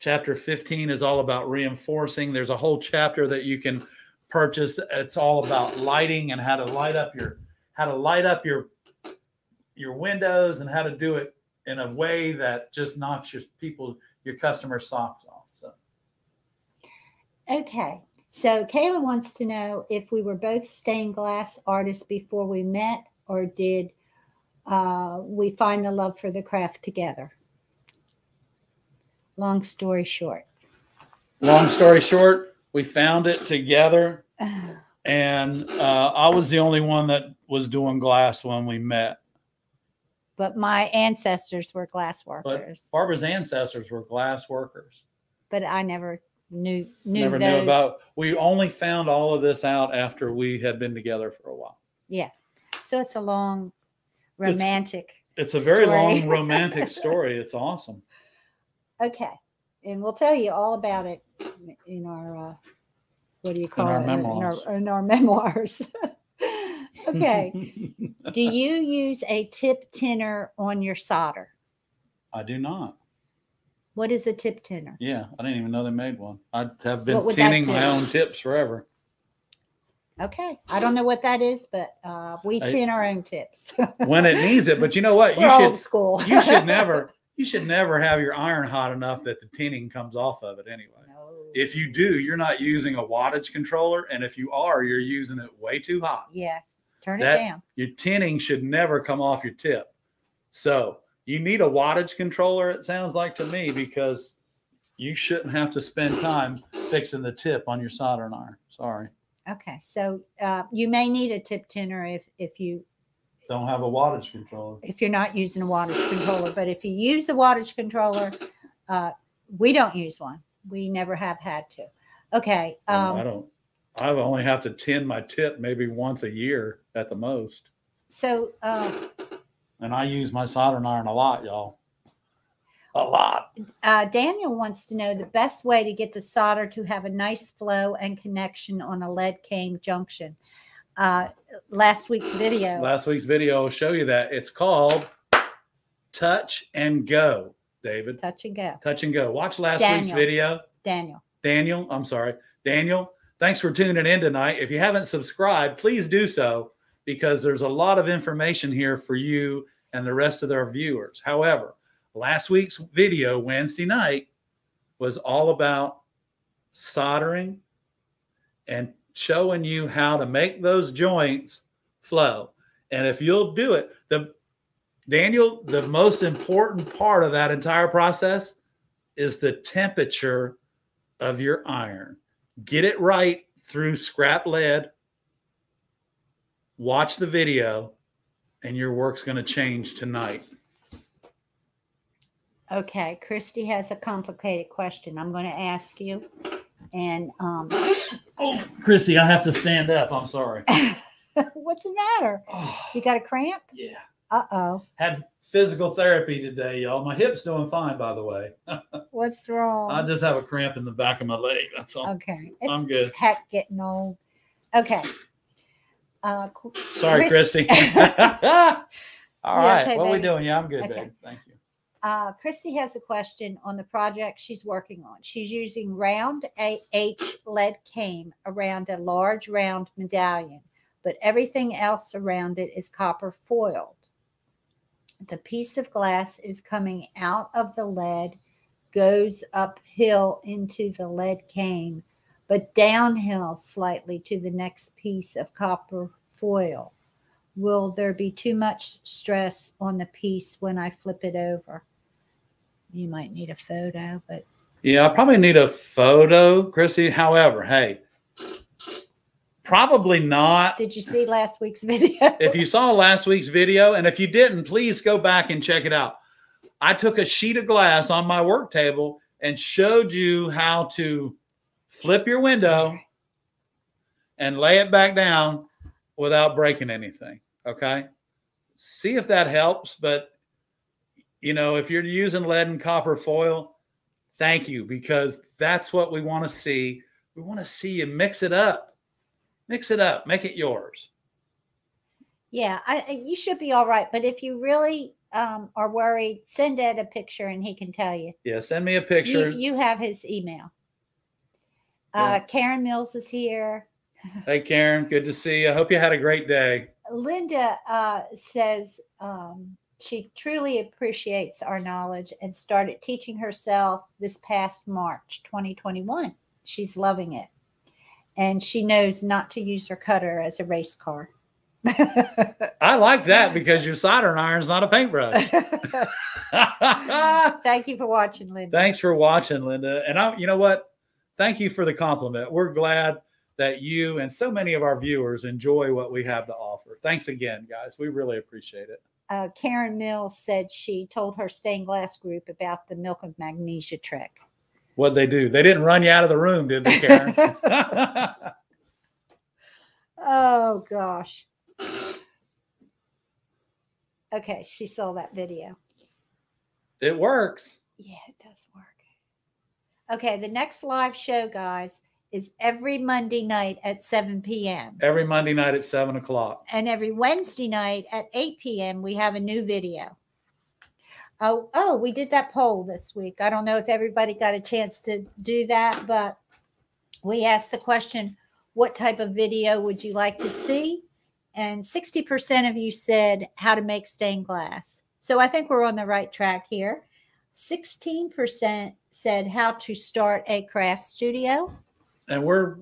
Chapter 15 is all about reinforcing. There's a whole chapter that you can purchase. It's all about lighting and how to light up your how to light up your your windows and how to do it in a way that just knocks your people your customer socks off. So, Okay. So Kayla wants to know if we were both stained glass artists before we met, or did uh, we find the love for the craft together? Long story short. long story short, we found it together and uh, I was the only one that was doing glass when we met. But my ancestors were glass workers, Barbara's ancestors were glass workers. but I never knew knew Never those. knew about. We only found all of this out after we had been together for a while. Yeah. So it's a long romantic. It's a very Story. long romantic story. It's awesome. Okay. And we'll tell you all about it in our uh what do you call our it? memoirs. In our, in our memoirs. okay. do you use a tip tinner on your solder? I do not. What is a tip tinner? Yeah, I didn't even know they made one. I have been tinning my own tips forever. Okay. I don't know what that is, but uh we tin our own tips. When it needs it, but you know what? You We're should old school. you should never you should never have your iron hot enough that the tinning comes off of it anyway. No. If you do, you're not using a wattage controller, and if you are, you're using it way too hot. yeah. Turn That- it down. Your tinning should never come off your tip. So you need a wattage controller, it sounds like to me, because you shouldn't have to spend time fixing the tip on your soldering iron. Sorry. Okay. So uh you may need a tip tinner if if you Don't have a wattage controller. if you're not using a wattage controller. But if you use a wattage controller, uh, we don't use one. We never have had to. Okay. Um, I don't I only have to tin my tip maybe once a year at the most. so uh, And I use my soldering iron a lot, y'all. A lot. uh, Daniel wants to know the best way to get the solder to have a nice flow and connection on a lead came junction. Uh, last week's video. Last week's video will show you that. It's called Touch and Go, David. Touch and go. Touch and Go. Watch last week's video. Daniel. Daniel, I'm sorry. Daniel, thanks for tuning in tonight. If you haven't subscribed, please do so because there's a lot of information here for you and the rest of their viewers. However, last week's video, Wednesday night, was all about soldering and showing you how to make those joints flow. And if you'll do it, the Daniel, the most important part of that entire process is the temperature of your iron. Get it right through scrap lead. Watch the video, and your work's going to change tonight. Okay. Christy has a complicated question I'm going to ask you. And um, Oh, Christy, I have to stand up. I'm sorry. what's the matter? Oh, You got a cramp? yeah. Uh oh. Had physical therapy today, y'all. My hip's doing fine, by the way. What's wrong? I just have a cramp in the back of my leg. That's all. Okay. I'm good. Heck, getting old. Okay. Uh, Sorry, Christy. all right. okay, what we doing? Yeah, I'm good, Okay. babe. Thank you. uh, Christy has a question on the project she's working on. She's using round A- H lead came around a large round medallion, but everything else around it is copper foiled. The piece of glass is coming out of the lead, goes uphill into the lead came, but downhill slightly to the next piece of copper foil. Will there be too much stress on the piece when I flip it over? You might need a photo, but Yeah, I probably need a photo, Chrissy. However, hey, probably not. did you see last week's video? If you saw last week's video, and if you didn't, please go back and check it out. I took a sheet of glass on my work table and showed you how to flip your window and lay it back down without breaking anything. Okay. see if that helps. But you know, if you're using lead and copper foil, thank you because that's what we want to see. We want to see you mix it up, mix it up, make it yours. Yeah, I, you should be all right. But if you really um, are worried, send Ed a picture and he can tell you. Yeah, send me a You, picture. you have his email. Uh, Karen Mills is here. Hey, Karen, good to see you. I hope you had a great day. Linda uh, says um, she truly appreciates our knowledge and started teaching herself this past March 2021. She's loving it. And she knows not to use her cutter as a race car. I like that because your soldering iron's not a paintbrush. Thank you for watching, Linda. Thanks for watching, Linda. And I, you know what? Thank you for the compliment. We're glad that you and so many of our viewers enjoy what we have to offer. Thanks again, guys. We really appreciate it. uh, Karen Mills said she told her stained glass group about the milk of magnesia trick. What'd they do? They didn't run you out of the room, did they, Karen? oh gosh. Okay, she saw that video. it works. Yeah, it does work. Okay, the next live show, guys, is every Monday night at 7 p.m. Every Monday night at seven o'clock. And every Wednesday night at 8 p.m., we have a new video. Oh, oh, we did that poll this week. I don't know if everybody got a chance to do that, but we asked the question, what type of video would you like to see? And 60% of you said how to make stained glass. So I think we're on the right track here. 16% said how to start a craft studio. And we're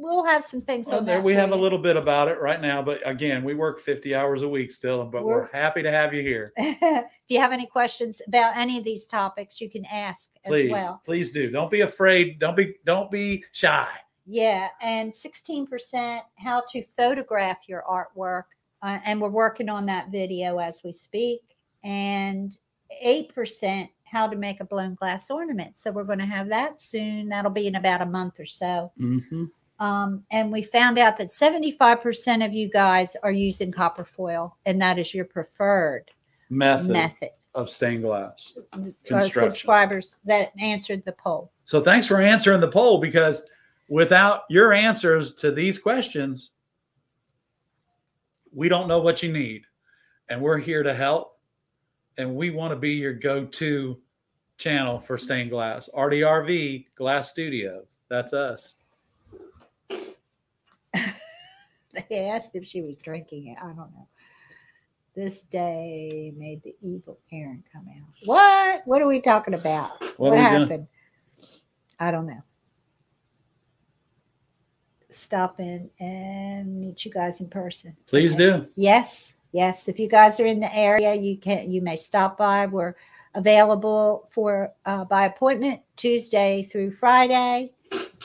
We'll have some things well, on there. that. We have a little bit about it right now, but again, we work 50 hours a week still, but we're, We're- happy to have you here. if you have any questions about any of these topics, you can ask Please, as well. please do. Don't be afraid. Don't be don't be shy. Yeah, and 16% how to photograph your artwork. Uh, and we're working on that video as we speak. And 8% how to make a blown glass ornament. So we're going to have that soon. That'll be in about a month or so. Mm-hmm. Um, and we found out that 75% of you guys are using copper foil, and that is your preferred Method, method. of stained glass. Uh, Construction. subscribers that answered the poll. So thanks for answering the poll because without your answers to these questions, we don't know what you need. And we're here to help. And we want to be your go-to channel for stained glass. ARTyRV Glass Studios. That's us. They asked if she was drinking it. I don't know. This day made the evil Karen come out. What? What are we talking about? What What, we gonna- happened? I don't know. Stop in and meet you guys in person. Please Okay. do. Yes, yes. If you guys are in the area, you can you may stop by. We're available for uh, by appointment Tuesday through Friday,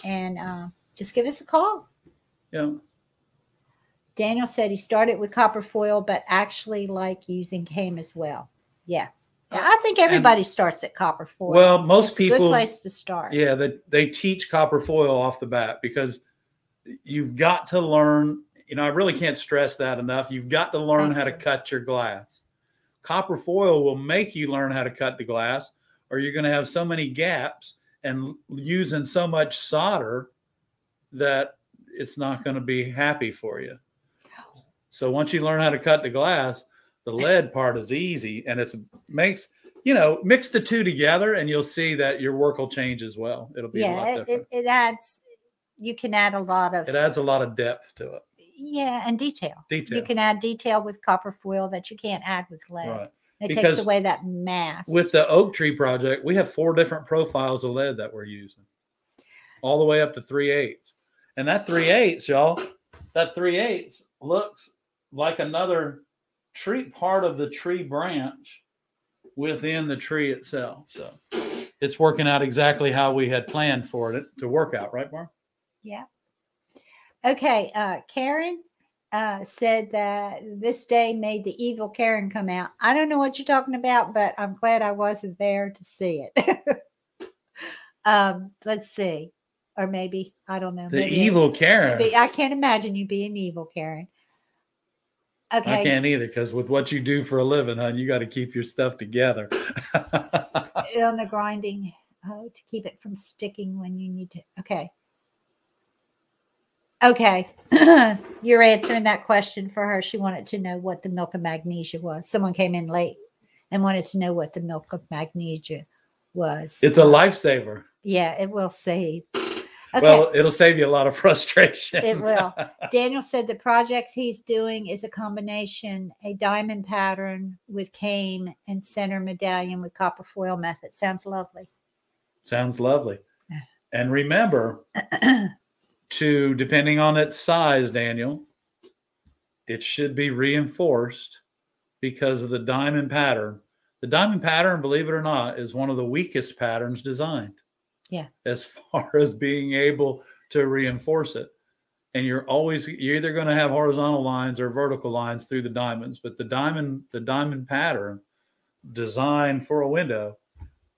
and uh, just give us a call. Yeah. Daniel said he started with copper foil, but actually like using came as well. Yeah. Yeah, I think everybody starts at copper foil. Well, most It's a good people place to start. Yeah, that they teach copper foil off the bat because you've got to learn. You know, I really can't stress that enough. You've got to learn how to cut your glass. Copper foil will make you learn how to cut the glass, or you're going to have so many gaps and using so much solder that it's not going to be happy for you. So once you learn how to cut the glass, the lead part is easy and it's makes you know mix the two together and you'll see that your work will change as well. It'll be a lot Yeah, it, it adds. You can add a lot of It adds a lot of depth to it. Yeah, and detail. Detail. You can add detail with copper foil that you can't add with lead. Right. It Because takes away that mass. With the oak tree project, we have four different profiles of lead that we're using, all the way up to three eighths. And that three eighths, y'all, that three eighths looks like another tree part of the tree branch within the tree itself. So it's working out exactly how we had planned for it to work out, right, Barb? Yeah. Okay. Uh, Karen uh, said that this day made the evil Karen come out. I don't know what you're talking about, but I'm glad I wasn't there to see it. um, let's see. Or maybe, I don't know. The evil Karen. maybe- I can't imagine you being evil, Karen. Okay. I can't either because with what you do for a living, hon, you got to keep your stuff together. on the grinding oh, to keep it from sticking when you need to. Okay. Okay. You're answering that question for her. She wanted to know what the milk of magnesia was. Someone came in late and wanted to know what the milk of magnesia was. it's a lifesaver. Yeah, it will save. Okay. Well, it'll save you a lot of frustration. It will. Daniel said the projects he's doing is a combination, a diamond pattern with came and center medallion with copper foil method. Sounds lovely. Sounds lovely. And remember to, depending on its size, Daniel, it should be reinforced because of the diamond pattern. The diamond pattern, believe it or not, is one of the weakest patterns designed. Yeah. As far as being able to reinforce it. And you're always you're either going to have horizontal lines or vertical lines through the diamonds, but the diamond the diamond pattern designed for a window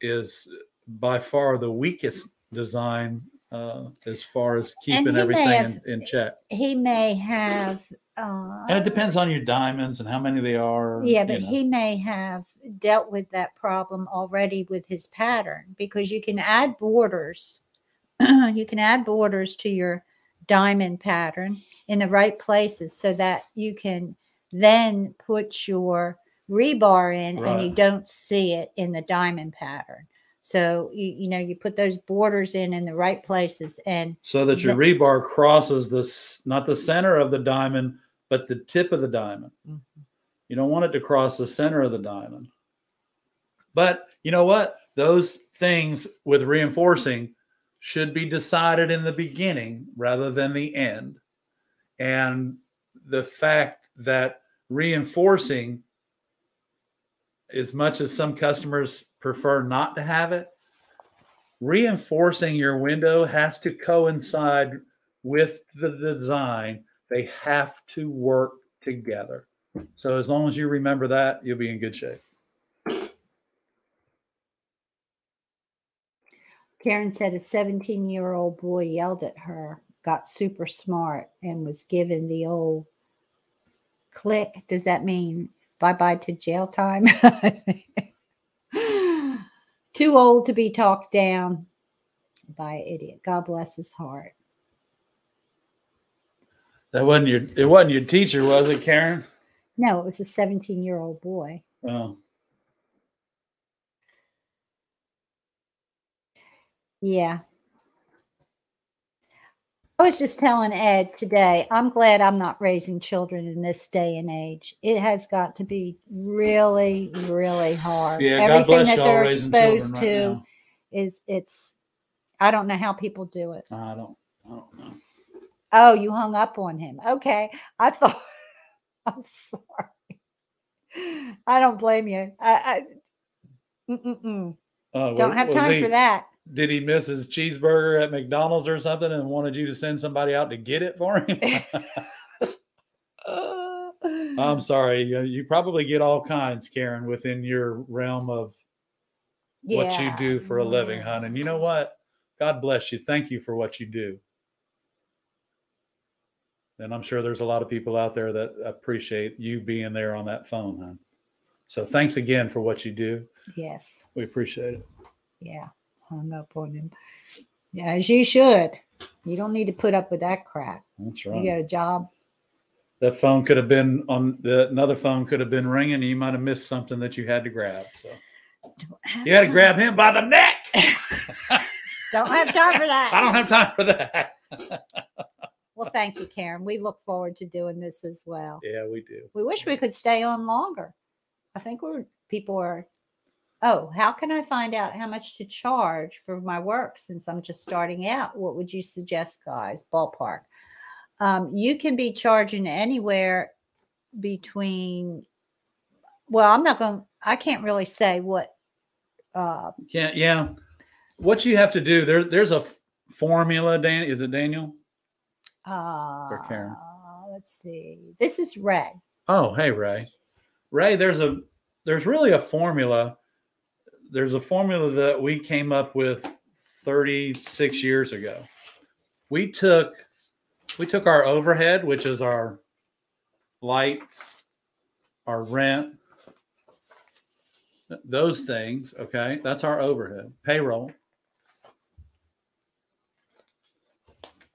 is by far the weakest design uh, as far as keeping everything have- in, in check. He may have. Uh, And it depends on your diamonds and how many they are. Yeah, you but know. he may have dealt with that problem already with his pattern because you can add borders. you can add borders to your diamond pattern in the right places so that you can then put your rebar in and you don't see it in the diamond pattern. So you you know you put those borders in in the right places and so that your rebar crosses this not the center of the diamond, but the tip of the diamond. Mm-hmm. You don't want it to cross the center of the diamond. But you know what? Those things with reinforcing should be decided in the beginning rather than the end. And the fact that reinforcing, as much as some customers prefer not to have it, reinforcing your window has to coincide with the design. They have to work together. So as long as you remember that, you'll be in good shape. Karen said a 17 year old boy yelled at her, got super smart, and was given the old click. Does that mean bye bye to jail time? Too old to be talked down by an idiot. God bless his heart. That wasn't your it wasn't your teacher, was it, Karen? No, it was a 17 year old boy. Oh. Yeah. I was just telling Ed today, I'm glad I'm not raising children in this day and age. It has got to be really, really hard. Yeah, God Everything bless that they're exposed right to now. is it's I don't know how people do it. I don't I don't know. Oh, you hung up on him. Okay. I thought I'm sorry. I don't blame you. I, I mm-mm-mm. Oh, don't have time he- for that. Did he miss his cheeseburger at McDonald's or something and wanted you to send somebody out to get it for him? Uh. I'm sorry. You, you probably get all kinds, Karen, within your realm of what you do for a living, mm. hon. And you know what? God bless you. Thank you for what you do. And I'm sure there's a lot of people out there that appreciate you being there on that phone, hon. So thanks again for what you do. Yes. We appreciate it. Yeah. Hung up on him. Yeah, as you should. You don't need to put up with that crap. That's right. You got a job. That phone could have been on the another phone could have been ringing. And you might have missed something that you had to grab. So you had to grab him by the neck. Don't have time for that. I don't have time for that. Well, thank you, Karen. We look forward to doing this as well. Yeah, we do. We wish we could stay on longer. I think we're people are. Oh, how can I find out how much to charge for my work since I'm just starting out? What would you suggest, guys? Ballpark. Um, you can be charging anywhere between. Well, I'm not going. I can't really say what. Uh, Yeah, yeah. What you have to do there, there's a formula. Dan, is it Daniel? uh, Karen. let's see. This is Ray. Oh, hey Ray. Ray, there's a there's really a formula. There's a formula that we came up with 36 years ago. We took we took our overhead, which is our lights, our rent, those things. Okay, that's our overhead, payroll,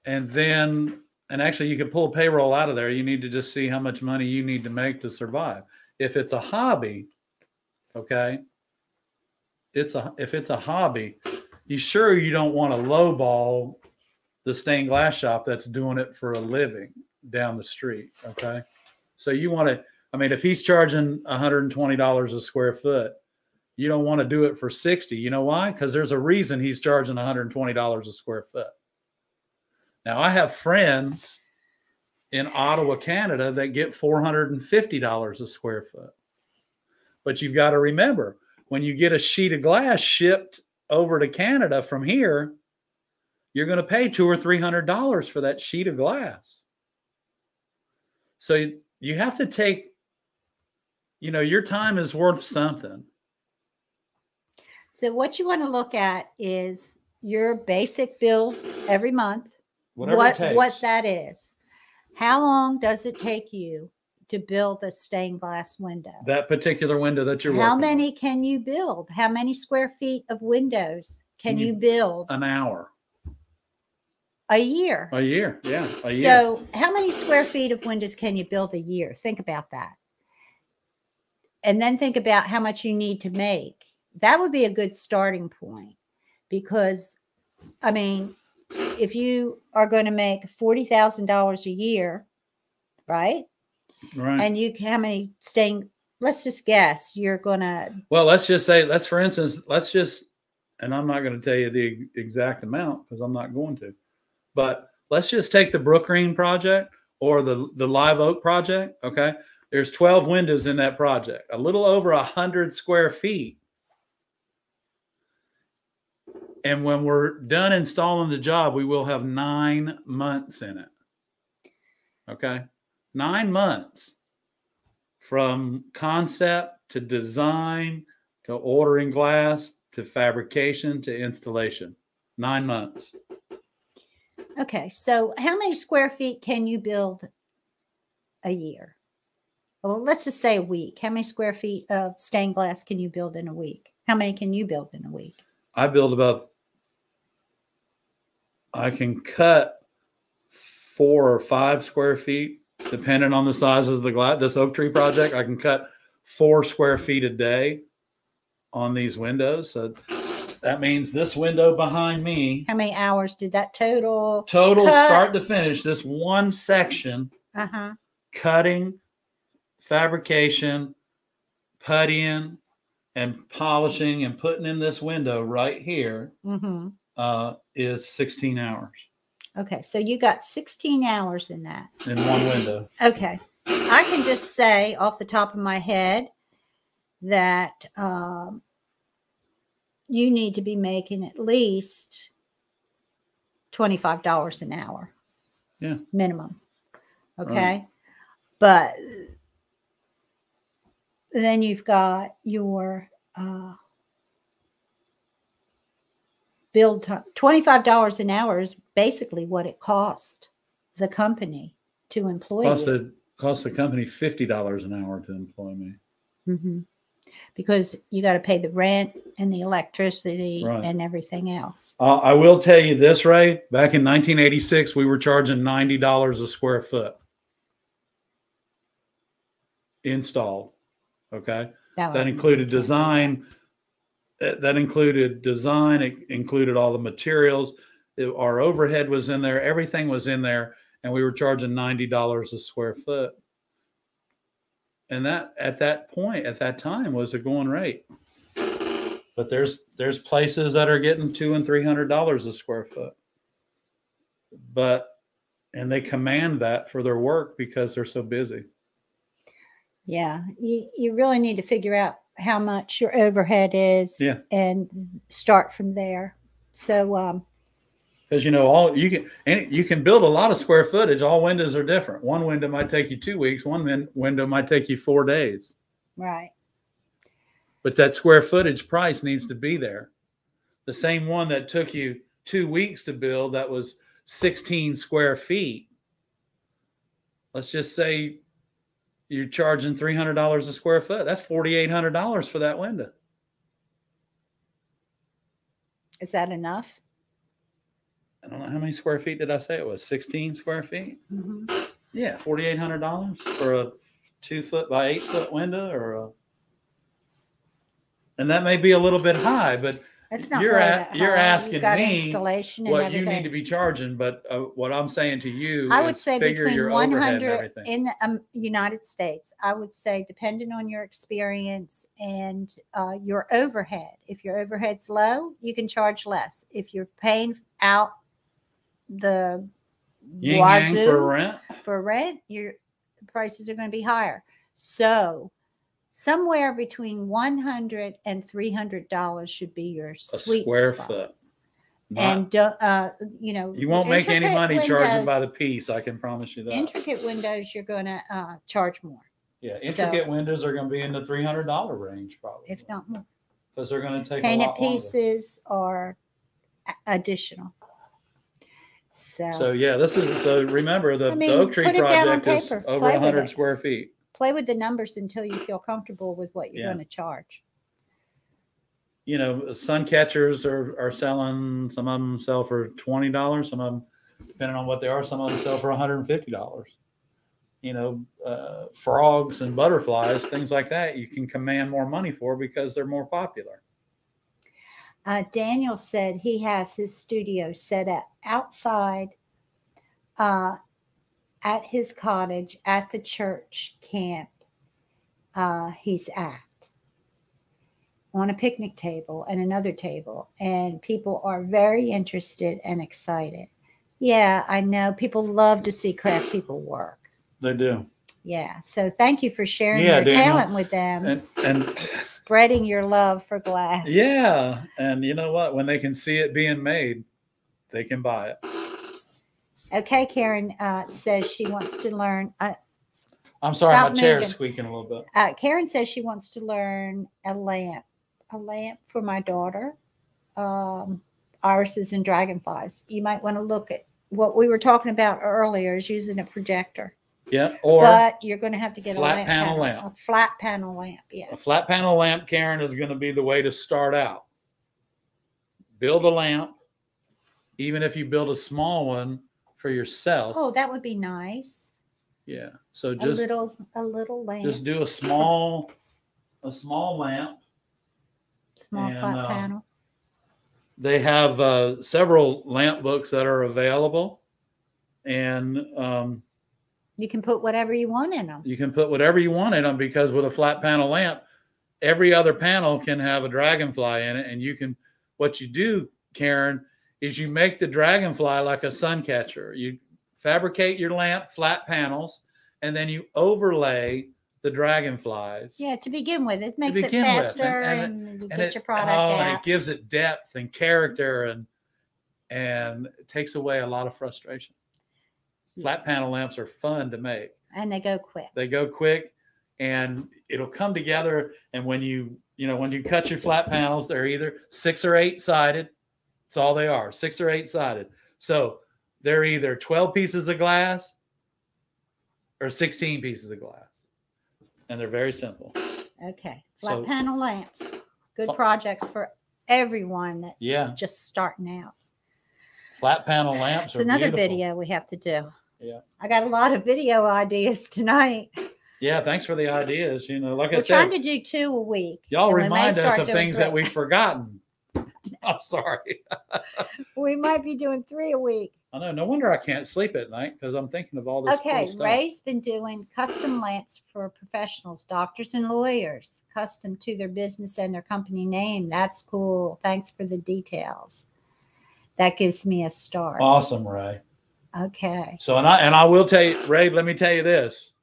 and then and actually you can pull payroll out of there. You need to just see how much money you need to make to survive. If it's a hobby, okay, it's a if it's a hobby, you sure you don't want to lowball the stained glass shop that's doing it for a living down the street. Okay. So you want to, I mean, if he's charging $120 a square foot, you don't want to do it for 60. You know why? Because there's a reason he's charging $120 a square foot. Now, I have friends in Ottawa, Canada that get $450 a square foot. But you've got to remember when you get a sheet of glass shipped over to Canada from here, you're going to pay two or three hundred dollars for that sheet of glass. So you have to take, you know, your time is worth something. So what you want to look at is your basic bills every month. Whatever what it takes. what that is. How long does it take you to build a stained glass window? that particular window that you're How working on. many can you build? How many square feet of windows can Can you- you build an hour, a year? a year, yeah, a year. So, how many square feet of windows can you build a year? Think about that. And then think about how much you need to make. That would be a good starting point because, I mean, if you are going to make $40,000 a year, right? Right. And you, how many staying, let's just guess you're going to, well, let's just say, let's for instance, let's just, and I'm not going to tell you the exact amount because I'm not going to, but let's just take the Brook Green project or the the Live Oak project. Okay, there's 12 windows in that project, a little over a hundred square feet. And when we're done installing the job, we will have nine months in it. Okay, nine months from concept to design to ordering glass to fabrication to installation. Nine months. okay. So, how many square feet can you build a year? Well, let's just say a week. How many square feet of stained glass can you build in a week? How many can you build in a week? I build about, I can cut four or five square feet, depending on the sizes of the glass. This oak tree project, I can cut four square feet a day on these windows. So that means this window behind me, How many hours did that total? total Cut. start to finish, this one section, Uh huh. cutting, fabrication, puttying, and polishing and putting in this window right here Mm-hmm. uh, is 16 hours Okay, so you got 16 hours in that. in one window. Okay, I can just say off the top of my head that um, you need to be making at least $25 an hour. Yeah. Minimum. Right. Okay. But then you've got your uh, build time. $25 an hour is basically what it cost the company to employ Cost you. the cost the company fifty dollars an hour to employ me. hmm Because you got to pay the rent and the electricity Right. and everything else. Uh, I will tell you this, Ray. Back in 1986, we were charging ninety dollars a square foot installed. Okay. That, that included design that, that included design it included all the materials. It- our overhead was in there everything was in there and we were charging $90 a square foot. And that at that point at that time was a going rate. But there's there's places that are getting two and three hundred dollars a square foot. But and they command that for their work because they're so busy. Yeah, you, you really need to figure out how much your overhead is Yeah. and start from there. So, um, because you know all you can and you can build a lot of square footage all windows are different one window might take you two weeks one win- window might take you four days right. but that square footage price needs to be there the same one that took you two weeks to build that was 16 square feet let's just say you're charging three hundred dollars a square foot. That's forty eight hundred dollars for that window. Is that enough? I don't know how many square feet did I say it was. Sixteen square feet. Mhm. Yeah, forty eight hundred dollars for a two foot by eight foot window, or a. And that may be a little bit high, but It's not You're you're asking me installation what you need to be charging. But uh, what I'm saying to you I would say figure between your overhead and 100 in the um, United States. I would say, depending on your experience and uh, your overhead. If your overhead's low, you can charge less. If you're paying out the Yin wazoo for rent. for rent, your the prices are going to be higher. So, somewhere between 100 and 300 dollars should be your a sweet square spot. foot. Not- And uh, you know, you won't make any money charging by the piece. I can promise you that. intricate windows you're going to uh, charge more yeah, so- intricate windows are going to be in the three hundred dollar range probably, if not more because they're going to take painted a lot longer. pieces are additional so, So yeah, this is so. Remember the, I mean, the oak tree put it down on project is over Play hundred square feet. Play with the numbers until you feel comfortable with what you're Yeah. going to charge You know, sun catchers are are selling. Some of them sell for twenty dollars. Some of them, depending on what they are, some of them sell for one hundred and fifty dollars. You know, uh, frogs and butterflies, things like that, you can command more money for because they're more popular. uh, daniel said he has his studio set up outside uh, at his cottage at the church camp uh, he's at on a picnic table and another table and people are very interested and excited yeah i know people love to see craft people work They do, yeah so thank you for sharing Yeah, your Daniel. talent with them and and spreading your love for glass yeah, and you know what? When they can see it being made, they can buy it. Okay karen uh, says she wants to learn uh, I'm sorry, my chair moving. squeaking a little bit. uh, karen says she wants to learn a lamp a lamp for my daughter um, irises and dragonflies you might want to look at what we were talking about earlier is using a projector Yeah, or but you're going to have to get flat a lamp panel lamp. a flat panel lamp yeah a flat panel lamp, Karen, is going to be the way to start out. Build a lamp, even if you build a small one for yourself. oh that would be nice Yeah. So just a little a little lamp just do a small a small lamp. small and, flat uh, panel They have uh, several lamp books that are available, and um, you can put whatever you want in them you can put whatever you want in them because with a flat panel lamp, every other panel can have a dragonfly in it, and you can. What you do, Karen, is you make the dragonfly like a sun catcher. You fabricate your lamp flat panels, and then you overlay the dragonflies. yeah to begin with it makes it with, and- faster and and, you and get it, your product oh, and it gives it depth and character and and it takes away a lot of frustration. Flat panel lamps are fun to make. and they go quick. They go quick and it'll come together. And when you, you know, when you cut your flat panels, they're either six or eight sided. That's all they are, six or eight sided. So they're either 12 pieces of glass or 16 pieces of glass. And they're very simple. Okay, flat So- panel lamps, good Fu- projects for everyone that's Yeah. just starting out. Flat panel lamps It's are another beautiful. video we have to do. Yeah. I got a lot of video ideas tonight. Yeah, thanks for the ideas. You know, like I We're said, trying to do two a week. y'all and we remind us of things that we've forgotten. I'm sorry. We might be doing three a week. I know. No wonder I can't sleep at night because I'm thinking of all this. cool Okay, stuff. Ray's been doing custom lamps for professionals, doctors and lawyers, custom to their business and their company name. That's cool. Thanks for the details. That gives me a start. Awesome, Ray. Okay. So, and I and I will tell you, Ray. Let me tell you this: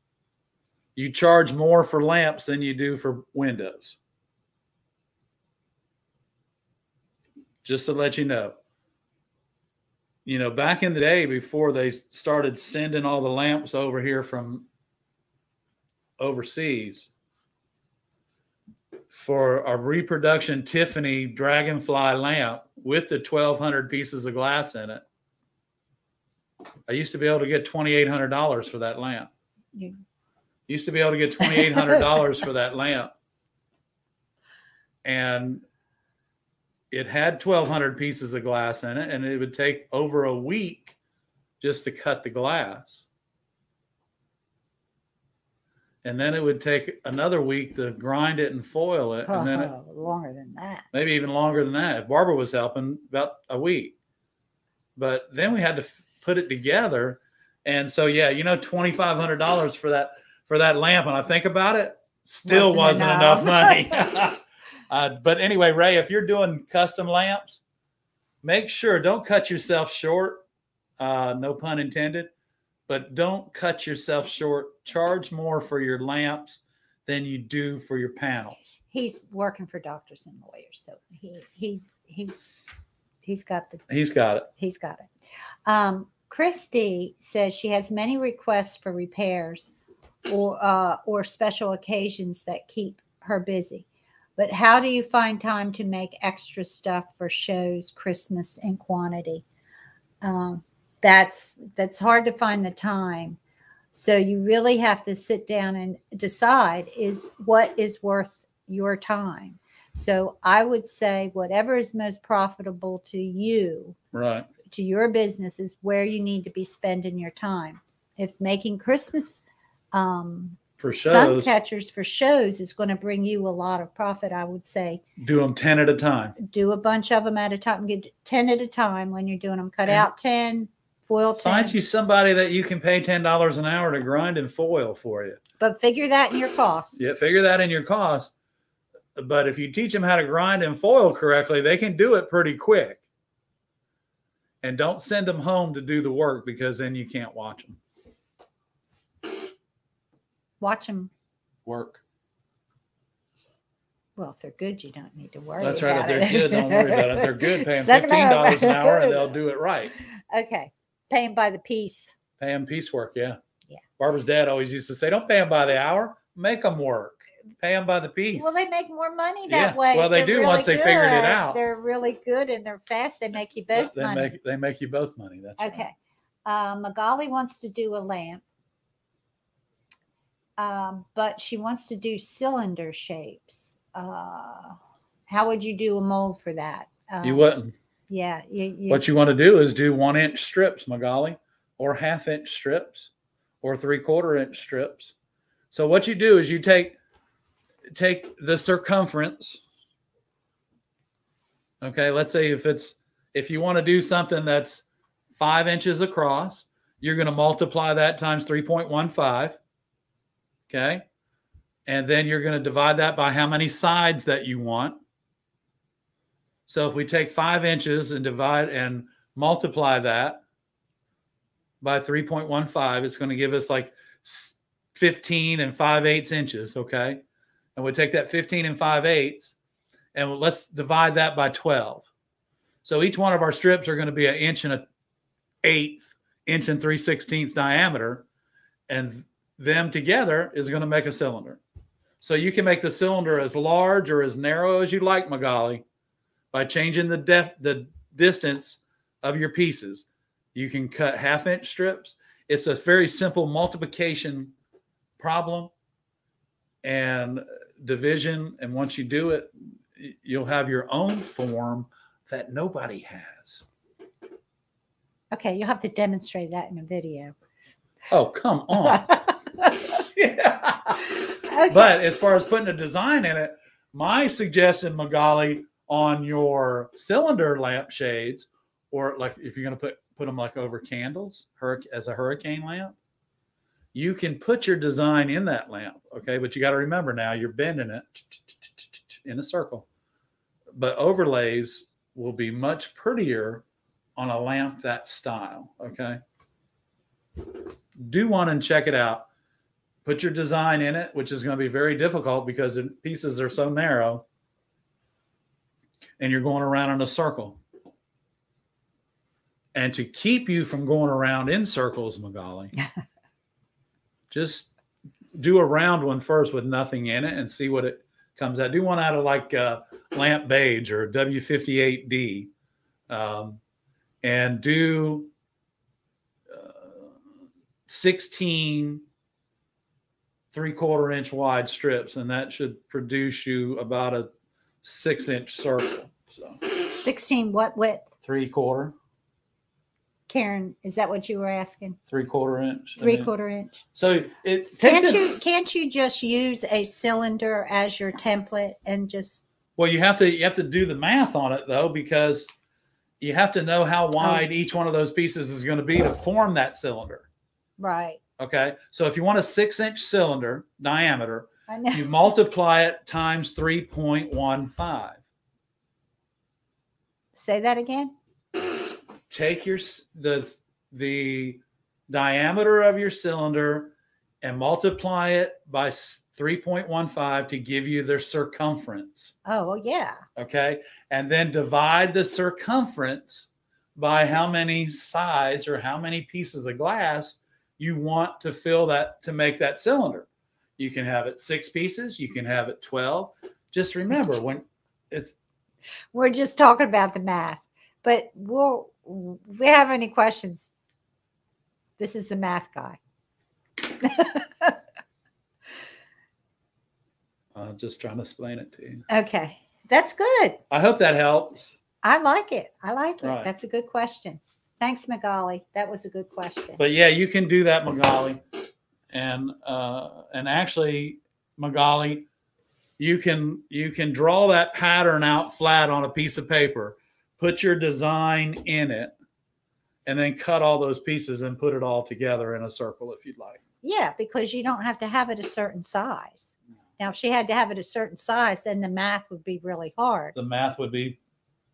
you charge more for lamps than you do for windows. Just to let you know. You know, back in the day, before they started sending all the lamps over here from overseas, for a reproduction Tiffany Dragonfly lamp with the 1,200 pieces of glass in it, I used to be able to get $2,800 for that lamp. You, Used to be able to get twenty eight hundred dollars for that lamp, and it had twelve hundred pieces of glass in it, and it would take over a week just to cut the glass. And then it would take another week to grind it and foil it, and then it, Oh, longer than that. maybe even longer than that. If Barbara was helping, about a week. But then we had to put it together, and so yeah, you know, twenty five hundred dollars for that for that lamp. And I think about it, still wasn't, Wasn't enough, enough. money. uh, but anyway, Ray, if you're doing custom lamps, make sure don't cut yourself short. Uh, no pun intended. But don't cut yourself short. Charge more for your lamps than you do for your panels. He's working for doctors and lawyers, so he he he's he's got the He's got it. he's got it. Um, Christy says she has many requests for repairs or uh, or special occasions that keep her busy. But how do you find time to make extra stuff for shows, Christmas, and quantity? Um, that's that's hard to find the time. So you really have to sit down and decide is what is worth your time. So I would say whatever is most profitable to you Right. to your business is where you need to be spending your time. If making Christmas um, For shows, catchers for shows is going to bring you a lot of profit, I would say do them 10 at a time. do a bunch of them at a time. Get 10 at a time when you're doing them. Cut And out 10, foil 10. Find you somebody that you can pay $10 an hour to grind and foil for you. but figure that in your cost. Yeah, figure that in your cost. But if you teach them how to grind and foil correctly, they can do it pretty quick. And don't send them home to do the work because then you can't watch them Watch them. work. Well, if they're good, you don't need to worry. That's right. If they're it. good, don't worry about it. If they're good, pay them up. $15 an hour and they'll do it right. Okay. Pay them by the piece. Pay them piecework. Yeah. Yeah. Barbara's dad always used to say, don't pay them by the hour, make them work. Pay them by the piece. Well, they make more money Yeah, that way. well, they they're do once really they figured it out. They're really good and they're fast. They make you both they money. make they make you both money. That's right. okay. Uh, Magali wants to do a lamp, um, but she wants to do cylinder shapes. Uh, how would you do a mold for that? Um, You wouldn't. Yeah. You, you, What you want to do is do one inch strips, Magali, or half inch strips, or three quarter inch strips. So what you do is you take take the circumference. Okay, let's say if it's if you want to do something that's five inches across, you're going to multiply that times 3.15. Okay. And then you're going to divide that by how many sides that you want. So if we take five inches and divide and multiply that by 3.15, it's going to give us like 15 and 5 eighths inches. Okay. And we take that 15 and 5 eighths and let's divide that by 12. So each one of our strips are going to be an inch and a eighth, inch and three sixteenths diameter. And them together is going to make a cylinder. So you can make the cylinder as large or as narrow as you like, Magali by changing the depth the distance of your pieces you can cut half inch strips it's a very simple multiplication problem and division and once you do it you'll have your own form that nobody has okay. You'll have to demonstrate that in a video. oh come on yeah. Okay. But as far as putting a design in it, my suggestion, Magali, on your cylinder lampshades, or like if you're going to put put them like over candles, as a hurricane lamp, you can put your design in that lamp. Okay, but you got to remember now you're bending it in a circle. But overlays will be much prettier on a lamp that style. Okay, do one and check it out put your design in it, which is going to be very difficult because the pieces are so narrow and you're going around in a circle. And to keep you from going around in circles, Magali, just do a round one first with nothing in it and see what it comes out. Do one out of like uh, lamp beige or W58D um, and do uh, 16 three quarter inch wide strips, and that should produce you about a six inch circle. So 16 what width? three quarter, Karen, is that what you were asking? three quarter inch. I Three mean, quarter inch. So it Can't the- you can't you just use a cylinder as your template and just Well, you have to you have to do the math on it though, because you have to know Oh. how wide each one of those pieces is going to be to form that cylinder. right? Okay, so if you want a six inch cylinder diameter, you multiply it times three point one five. Say that again. Take your the the diameter of your cylinder and multiply it by three point one five to give you their circumference. Oh, well, yeah. okay and then divide the circumference by how many sides or how many pieces of glass you want to fill that to make that cylinder you can have it six pieces you can have it 12 just remember when it's We're just talking about the math, but we'll. We have any questions, this is the math guy. uh, just trying to explain it to you okay, that's good. i hope that helps I like it. I like it. Right. That's a good question. Thanks, Magali. That was a good question. but yeah you can do that magali and uh and actually magali you can you can draw that pattern out flat on a piece of paper put your design in it and then cut all those pieces and put it all together in a circle if you'd like Yeah, because you don't have to have it a certain size. Now, if she had to have it a certain size, then the math would be really hard. the math would be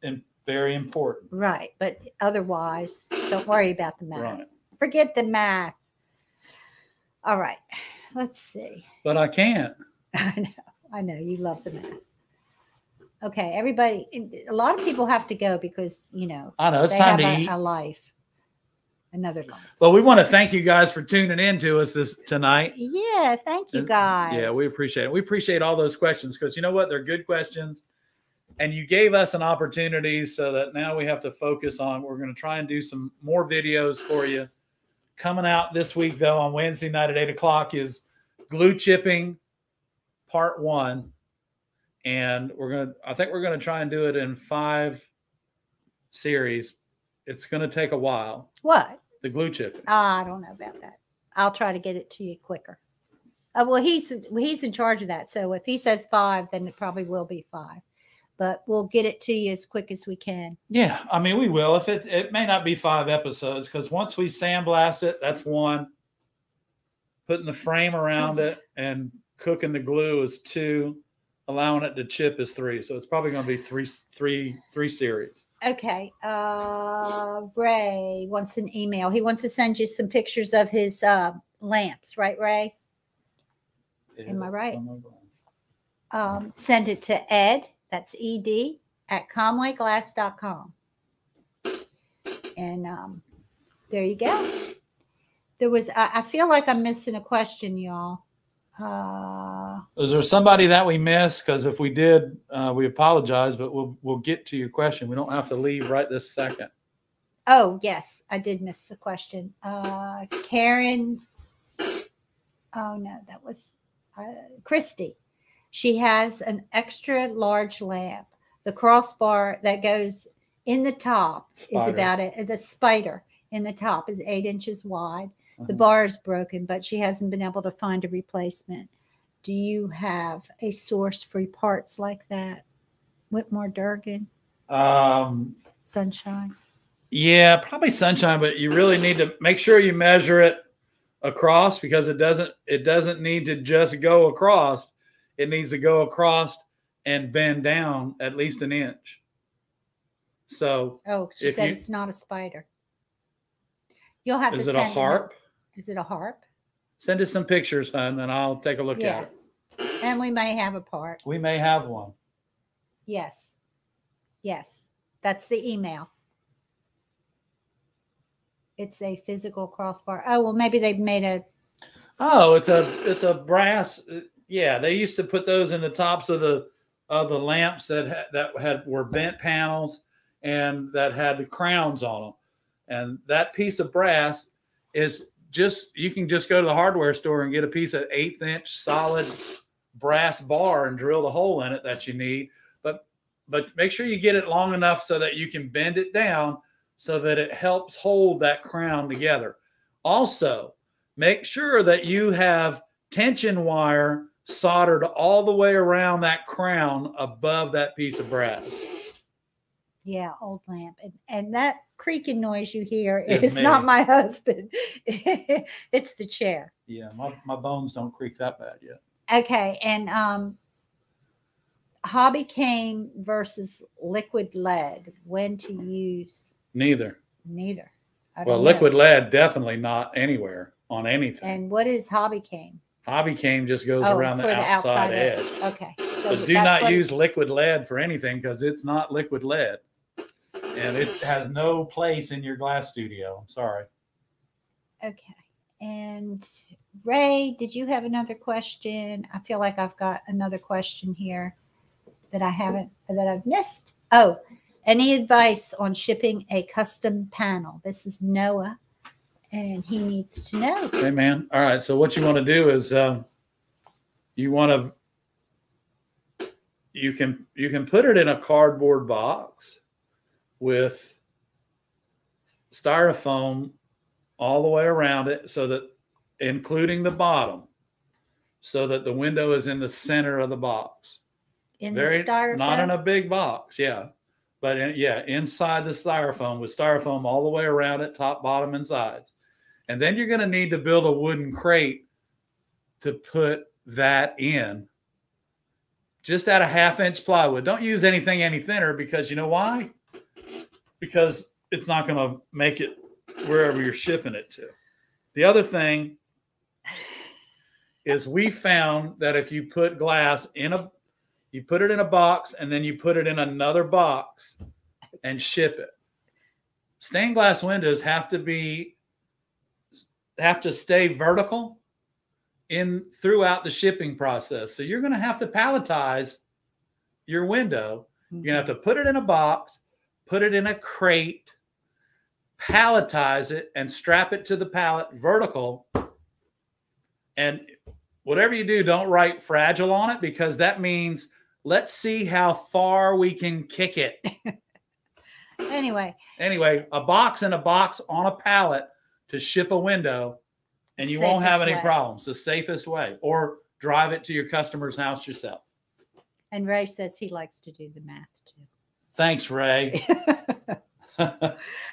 in, very important Right. But otherwise, don't worry about the math. right Forget the math. All right. Let's see. but i can't I know. I know. You love the math. Okay. Everybody, a lot of people have to go because, you know, i know it's they time to a, eat a life, another life. well we want to thank you guys for tuning in to us this tonight Yeah. Thank you, guys. Yeah, we appreciate it. We appreciate all those questions because you know what? They're good questions. And you gave us an opportunity so that now we have to focus on. We're going to try and do some more videos for you. Coming out this week, though, on Wednesday night at eight o'clock is glue chipping part one. And we're going to, I think we're going to try and do it in five series. It's going to take a while, What? the glue chipping. Ah, I don't know about that. I'll try to get it to you quicker. Uh, well, he's he's in charge of that. So if he says five, then it probably will be five. But we'll get it to you as quick as we can. Yeah, I mean, we will. If it it may not be five episodes because once we sandblast it, that's one. Putting the frame around it and cooking the glue is two. Allowing it to chip is three. So it's probably going to be three, three, three series. Okay. Uh, Ray wants an email. He wants to send you some pictures of his uh, lamps, right, Ray? Am I right? Um, send it to Ed, that's ED, at conwayglass.com. And um, there you go. There was, I, I feel like I'm missing a question, y'all. Uh, Is there somebody that we missed? Because if we did, uh, we apologize, but we'll we'll get to your question. We don't have to leave right this second. oh, yes, I did miss the question. Uh, Karen, oh no, that was uh, Christy. She has an extra large lamp. The crossbar that goes in the top is about it. The spider in the top is eight inches wide. The Mhm. bar is broken, but she hasn't been able to find a replacement. Do you have a source for parts like that? Whittemore Durgin, Um, Sunshine. Yeah, probably sunshine, but you really need to make sure you measure it across because it doesn't it doesn't need to just go across. It needs to go across and bend down at least an inch. So Oh, she said you- it's not a spider. You'll have is to it a harp? Is it a harp? Send us some pictures, hon, and I'll take a look Yeah. at it. And we may have a part. We may have one. Yes. Yes. That's the email. It's a physical crossbar. Oh, well, maybe they've made a Oh, it's a it's a brass. Yeah, they used to put those in the tops of the of the lamps that had, that had were bent panels and that had the crowns on them. And that piece of brass is just you can just go to the hardware store and get a piece of eighth inch solid brass bar and drill the hole in it that you need. But but make sure you get it long enough so that you can bend it down so that it helps hold that crown together. Also, make sure that you have tension wire soldered all the way around that crown above that piece of brass. Yeah, old lamp. And, and that creaking noise you hear Is is not my husband. it's the chair. Yeah, my, my bones don't creak that bad yet. Okay, and um hobby came versus liquid lead. When to use Neither. neither. Well, know. liquid lead definitely not anywhere on anything. And what is hobby came? Hobby came just goes Oh, around the for outside, edge. Okay. So do not what it- use liquid lead for anything because it's not liquid lead. And it has no place in your glass studio. I'm sorry. Okay. And Ray, did you have another question? I feel like I've got another question here that I haven't that I've missed. Oh, any advice on shipping a custom panel? This is Noah, and he needs to know. Hey man. All right. So what you want to do is um, you want to you can you can put it in a cardboard box with styrofoam all the way around it so that including the bottom so that the window is in the center of the box In very the styrofoam. not in a big box yeah but in, yeah inside the styrofoam with styrofoam all the way around it top bottom and sides and then you're going to need to build a wooden crate to put that in. Just at a half inch plywood. Don't use anything any thinner because you know why? Because it's not going to make it wherever you're shipping it to. The other thing is we found that if you put glass in a you put it in a box and then you put it in another box and ship it. Stained glass windows have to be have to stay vertical in throughout the shipping process. So you're going to have to palletize your window. You're going to have to put it in a box put it in a crate palletize it and strap it to the pallet vertical. And whatever you do don't write fragile on it because that means let's see how far we can kick it. Anyway, anyway a box in a box on a pallet to ship a window and you won't have any way. problems the safest way or drive it to your customer's house yourself and Ray says he likes to do the math too. thanks ray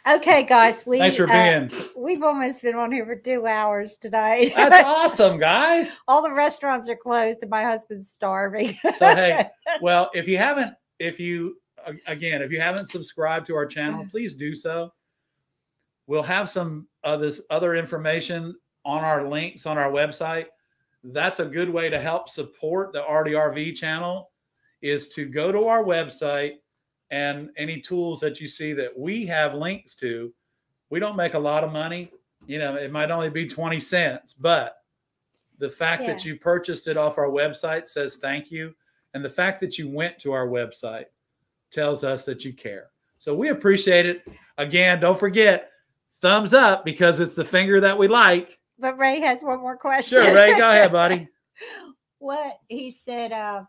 Okay, guys, we thanks for uh, being we've almost been on here for two hours tonight. that's awesome guys All the restaurants are closed, and my husband's starving. So, hey, well, if you haven't, if you again, if you haven't subscribed to our channel, please do so. We'll have some of this other information on our links on our website. That's a good way to help support the ARTyRV channel is to go to our website and any tools that you see that we have links to. We don't make a lot of money. You know, it might only be 20 cents, but the fact that you purchased it off our website says thank you. And the fact that you went to our website tells us that you care. So we appreciate it. Again, don't forget thumbs up because it's the finger that we like. but Ray has one more question. Sure, Ray, go ahead, buddy. what he said, uh,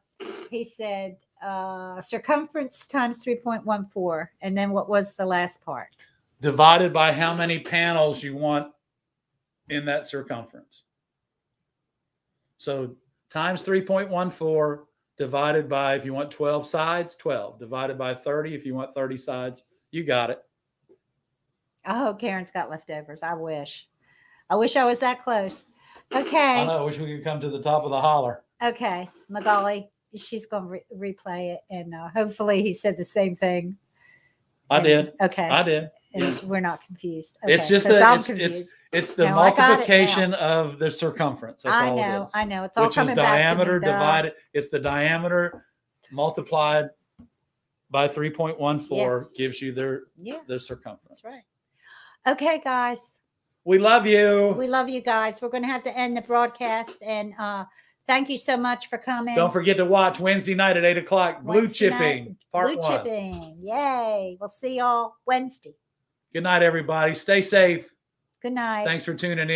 he said uh, circumference times 3.14. And then what was the last part? Divided by how many panels you want in that circumference. So times 3.14 divided by if you want 12 sides, 12 divided by 30 if you want 30 sides. You got it. Oh, Karen's got leftovers. I wish. I wish I was that close. I Okay. know. I wish we could come to the top of the holler. Okay. Magali, she's going to re- replay it. And uh, hopefully he said the same thing. I And- did. Okay. I did. and yeah. we're not confused. It's just just 'cause that I'm it's- it's- It's the No, I got it multiplication of the circumference. That's I all know. it is. I know. It's all Which is coming back to me, diameter duh. divided. It's the diameter multiplied by 3.14 gives you their Yeah, the circumference. that's right. Okay, guys. We love you. We love you guys. We're going to have to end the broadcast. And uh, thank you so much for coming. Don't forget to watch Wednesday night at eight o'clock. Glue Wednesday night, chipping, part Glue one. chipping. Yay. We'll see y'all Wednesday. Good night, everybody. Stay safe. Good night. Thanks for tuning in.